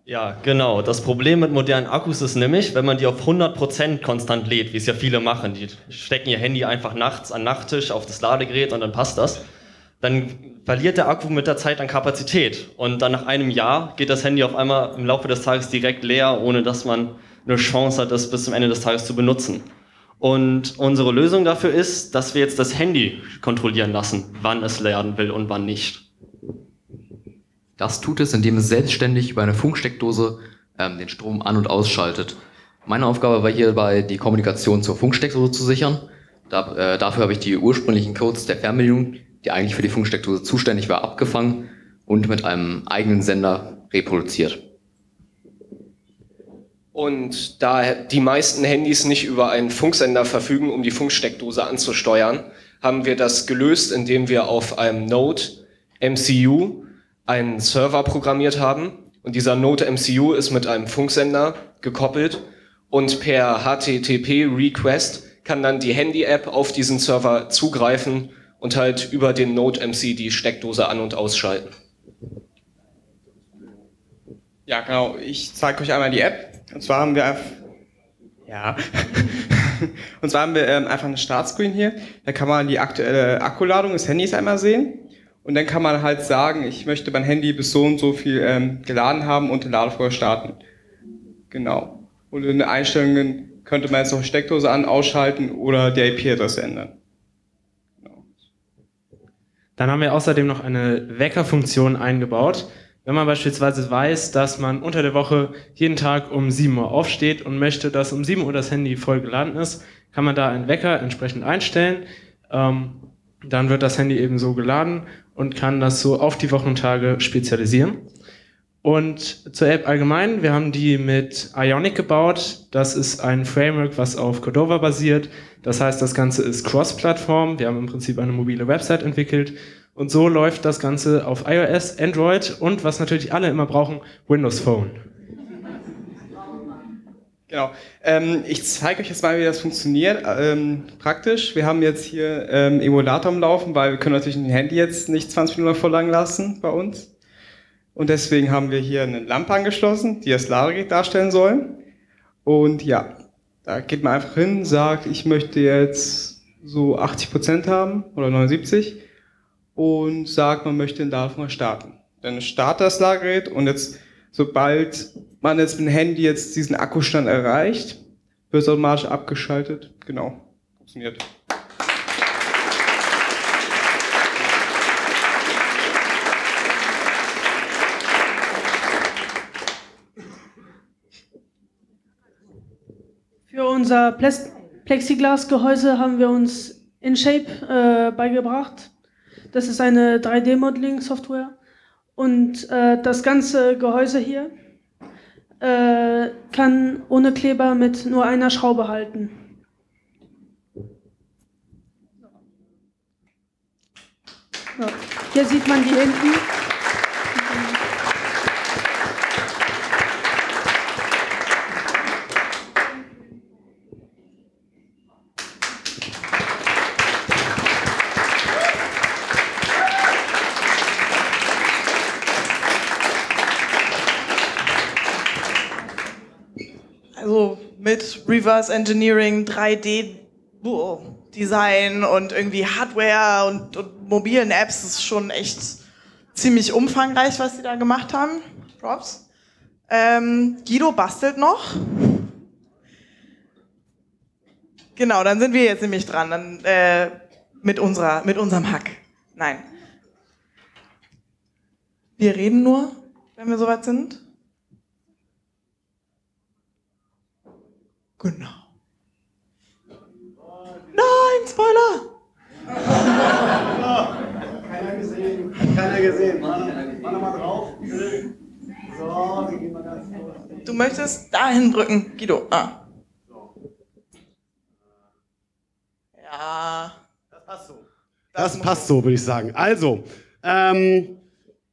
Ja, genau. Das Problem mit modernen Akkus ist nämlich, wenn man die auf 100% konstant lädt, wie es ja viele machen, die stecken ihr Handy einfach nachts an Nachttisch auf das Ladegerät und dann passt das, dann verliert der Akku mit der Zeit an Kapazität. Und dann nach einem Jahr geht das Handy auf einmal im Laufe des Tages direkt leer, ohne dass man eine Chance hat, es bis zum Ende des Tages zu benutzen. Und unsere Lösung dafür ist, dass wir jetzt das Handy kontrollieren lassen, wann es laden will und wann nicht. Das tut es, indem es selbstständig über eine Funksteckdose ähm, den Strom an- und ausschaltet. Meine Aufgabe war hierbei, die Kommunikation zur Funksteckdose zu sichern. Da, äh, dafür habe ich die ursprünglichen Codes der Fernbedienung, die eigentlich für die Funksteckdose zuständig war, abgefangen und mit einem eigenen Sender reproduziert. Und da die meisten Handys nicht über einen Funksender verfügen, um die Funksteckdose anzusteuern, haben wir das gelöst, indem wir auf einem Node MCU einen Server programmiert haben. Und dieser Node MCU ist mit einem Funksender gekoppelt und per HTTP Request kann dann die Handy-App auf diesen Server zugreifen und halt über den Node MC die Steckdose an- und ausschalten. Ja, genau. Ich zeige euch einmal die App. Und zwar haben wir einfach, ja. Und zwar haben wir ähm, einfach eine Startscreen hier. Da kann man die aktuelle Akkuladung des Handys einmal sehen. Und dann kann man halt sagen, ich möchte mein Handy bis so und so viel ähm, geladen haben und den Ladevorgang starten. Genau. Und in den Einstellungen könnte man jetzt noch Steckdose an, ausschalten oder die IP-Adresse ändern. Dann haben wir außerdem noch eine Weckerfunktion eingebaut. Wenn man beispielsweise weiß, dass man unter der Woche jeden Tag um 7 Uhr aufsteht und möchte, dass um 7 Uhr das Handy voll geladen ist, kann man da einen Wecker entsprechend einstellen. Ähm, dann wird das Handy eben so geladen und kann das so auf die Wochentage spezialisieren. Und zur App allgemein, wir haben die mit Ionic gebaut. Das ist ein Framework, was auf Cordova basiert. Das heißt, das Ganze ist Cross-Plattform. Wir haben im Prinzip eine mobile Website entwickelt. Und so läuft das Ganze auf iOS, Android und was natürlich alle immer brauchen, Windows Phone. Genau. Ähm, ich zeige euch jetzt mal, wie das funktioniert. Ähm, praktisch. Wir haben jetzt hier ähm, Emulator am Laufen, weil wir können natürlich ein Handy jetzt nicht 20 Minuten verlangen lassen bei uns. Und deswegen haben wir hier eine Lampe angeschlossen, die das Ladegerät darstellen soll. Und ja, da geht man einfach hin, sagt, ich möchte jetzt so 80 Prozent haben oder 79 und sagt, man möchte den Ladevorgang starten. Dann startet das Ladegerät und jetzt, sobald man jetzt mit dem Handy jetzt diesen Akkustand erreicht, wird es automatisch abgeschaltet. Genau, funktioniert. Für unser Plexiglas-Gehäuse haben wir uns InShape äh, beigebracht. Das ist eine 3D-Modeling-Software. Und äh, das ganze Gehäuse hier äh, kann ohne Kleber mit nur einer Schraube halten. So. Hier sieht man die hinten. Reverse Engineering, 3D boah, Design und irgendwie Hardware und, und mobilen Apps ist schon echt ziemlich umfangreich, was sie da gemacht haben. Props. Ähm, Guido bastelt noch. Genau, dann sind wir jetzt nämlich dran. Dann äh, mit unserer, mit unserem Hack. Nein. Wir reden nur, wenn wir soweit sind. Genau. Nein, Spoiler! Keiner gesehen. Keiner gesehen. Mann, Mann mal drauf. So, wir gehen mal ganz kurz. Du möchtest dahin drücken, Guido. Ah. Ja. Das passt so. Das passt so, würde ich sagen. Also, ähm,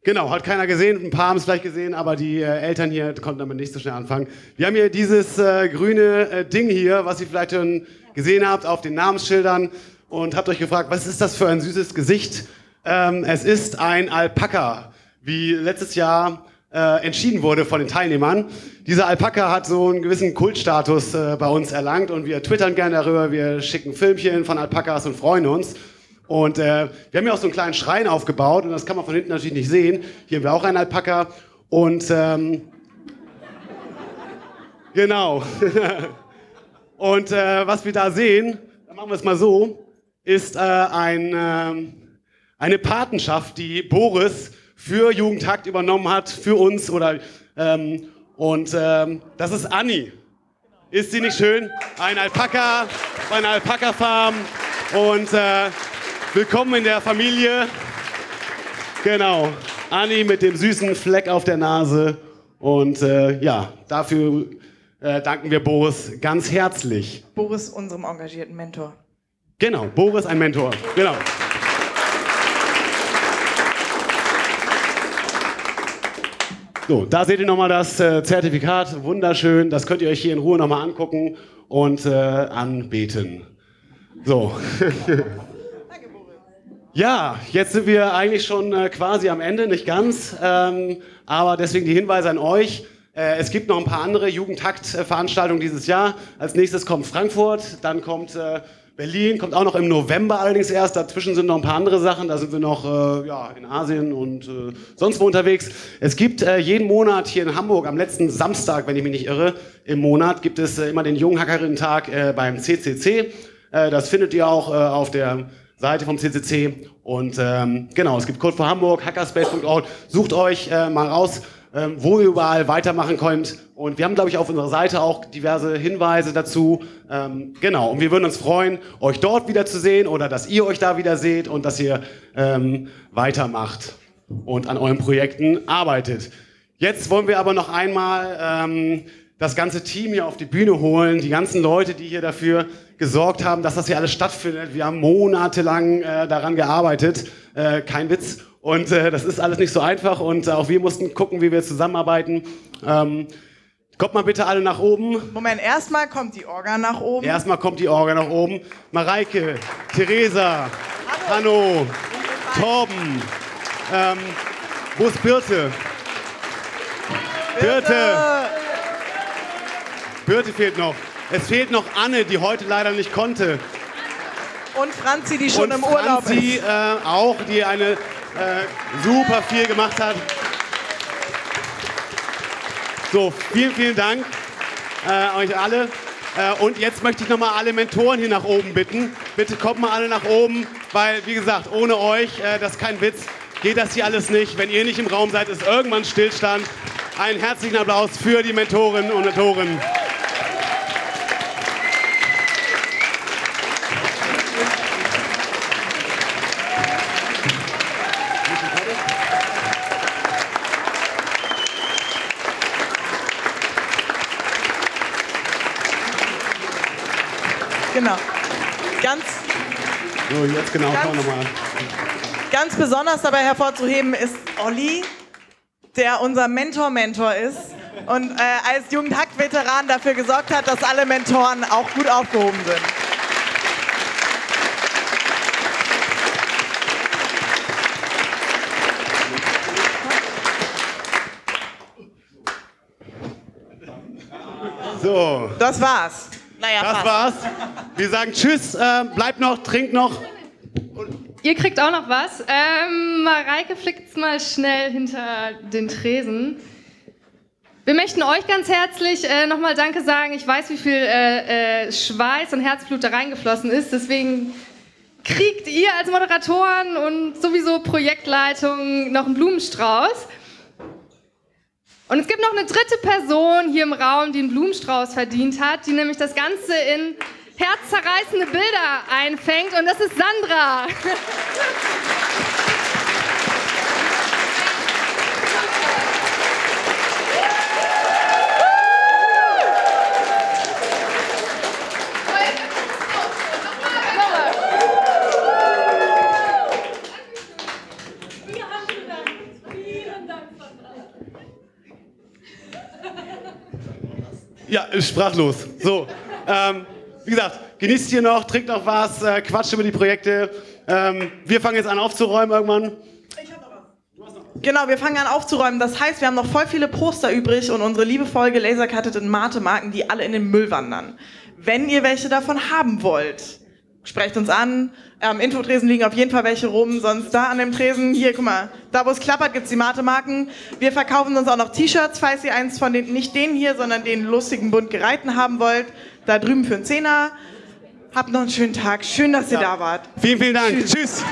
genau, hat keiner gesehen. Ein paar haben es vielleicht gesehen, aber die äh, Eltern hier konnten damit nicht so schnell anfangen. Wir haben hier dieses äh, grüne äh, Ding hier, was ihr vielleicht schon gesehen habt auf den Namensschildern und habt euch gefragt, was ist das für ein süßes Gesicht? Ähm, es ist ein Alpaka, wie letztes Jahr äh, entschieden wurde von den Teilnehmern. Dieser Alpaka hat so einen gewissen Kultstatus äh, bei uns erlangt und wir twittern gerne darüber, wir schicken Filmchen von Alpakas und freuen uns. Und äh, wir haben hier auch so einen kleinen Schrein aufgebaut und das kann man von hinten natürlich nicht sehen. Hier haben wir auch einen Alpaka und ähm, genau. und äh, was wir da sehen, dann machen wir es mal so, ist äh, ein, äh, eine Patenschaft, die Boris für Jugendhakt übernommen hat, für uns oder ähm, und ähm, das ist Anni. Ist sie nicht schön? Ein Alpaka bei einer Alpaka-Farm und äh, willkommen in der Familie. Genau, Anni mit dem süßen Fleck auf der Nase und äh, ja, dafür äh, danken wir Boris ganz herzlich. Boris, unserem engagierten Mentor. Genau, Boris ein Mentor. Genau. So, da seht ihr nochmal das äh, Zertifikat, wunderschön. Das könnt ihr euch hier in Ruhe nochmal angucken und äh, anbeten. So. ja, jetzt sind wir eigentlich schon äh, quasi am Ende, nicht ganz. Ähm, aber deswegen die Hinweise an euch. Äh, es gibt noch ein paar andere Jugendhakt-Veranstaltungen dieses Jahr. Als nächstes kommt Frankfurt, dann kommt äh, Berlin kommt auch noch im November allerdings erst. Dazwischen sind noch ein paar andere Sachen. Da sind wir noch äh, ja, in Asien und äh, sonst wo unterwegs. Es gibt äh, jeden Monat hier in Hamburg, am letzten Samstag, wenn ich mich nicht irre, im Monat gibt es immer den Junghackerinnen-Tag beim CCC. Das findet ihr auch auf der Seite vom CCC. Und ähm, genau, es gibt Code for Hamburg, hackerspace.org. Sucht euch äh, mal raus, ähm, wo ihr überall weitermachen könnt. Und wir haben, glaube ich, auf unserer Seite auch diverse Hinweise dazu. Ähm, genau, und wir würden uns freuen, euch dort wiederzusehen oder dass ihr euch da wieder seht und dass ihr ähm, weitermacht und an euren Projekten arbeitet. Jetzt wollen wir aber noch einmal ähm, das ganze Team hier auf die Bühne holen, die ganzen Leute, die hier dafür gesorgt haben, dass das hier alles stattfindet. Wir haben monatelang äh, daran gearbeitet, äh, kein Witz. Und äh, das ist alles nicht so einfach und äh, auch wir mussten gucken, wie wir zusammenarbeiten. Ähm, kommt mal bitte alle nach oben. Moment, erstmal kommt die Orga nach oben. Erstmal kommt die Orga nach oben. Mareike, Theresa, Hanno, Torben. Ähm, wo ist Birte? Birte! Birte fehlt noch. Es fehlt noch Anne, die heute leider nicht konnte. Und Franzi, die schon Und im Urlaub Franzi, ist. äh, auch, die eine äh, super viel gemacht hat. So, vielen, vielen Dank äh, euch alle. Äh, und jetzt möchte ich nochmal alle Mentoren hier nach oben bitten. Bitte kommt mal alle nach oben, weil, wie gesagt, ohne euch, äh, das ist kein Witz, geht das hier alles nicht. Wenn ihr nicht im Raum seid, ist irgendwann Stillstand. Einen herzlichen Applaus für die Mentorinnen und Mentoren. Genau. Ganz, So, jetzt genau, Ganz- nochmal. Ganz besonders dabei hervorzuheben ist Olli, der unser Mentor-Mentor ist und äh, als Jugendhack-Veteran dafür gesorgt hat, dass alle Mentoren auch gut aufgehoben sind. So. Das war's. Naja, Das fast. war's. Wir sagen Tschüss, äh, bleibt noch, trinkt noch. Ihr kriegt auch noch was. Ähm, Mareike flickt's mal schnell hinter den Tresen. Wir möchten euch ganz herzlich äh, nochmal Danke sagen. Ich weiß, wie viel äh, äh, Schweiß und Herzblut da reingeflossen ist. Deswegen kriegt ihr als Moderatoren und sowieso Projektleitung noch einen Blumenstrauß. Und es gibt noch eine dritte Person hier im Raum, die einen Blumenstrauß verdient hat, die nämlich das Ganze in herzzerreißende Bilder einfängt. Und das ist Sandra. Ja, sprachlos. So, ähm, wie gesagt, genießt hier noch, trinkt noch was, äh, quatscht über die Projekte. Ähm, wir fangen jetzt an aufzuräumen irgendwann. Genau, wir fangen an aufzuräumen. Das heißt, wir haben noch voll viele Poster übrig und unsere liebevoll gelasercutteten Mate-Marken, die alle in den Müll wandern. Wenn ihr welche davon haben wollt, sprecht uns an. Am Infotresen liegen auf jeden Fall welche rum, sonst da an dem Tresen, hier, guck mal, da wo es klappert, gibt's die Mate-Marken. Wir verkaufen uns auch noch T-Shirts, falls ihr eins von den, nicht den hier, sondern den lustigen bunt gereihten haben wollt. Da drüben für einen Zehner. Habt noch einen schönen Tag. Schön, dass ihr da wart. Vielen, vielen Dank. Tschüss.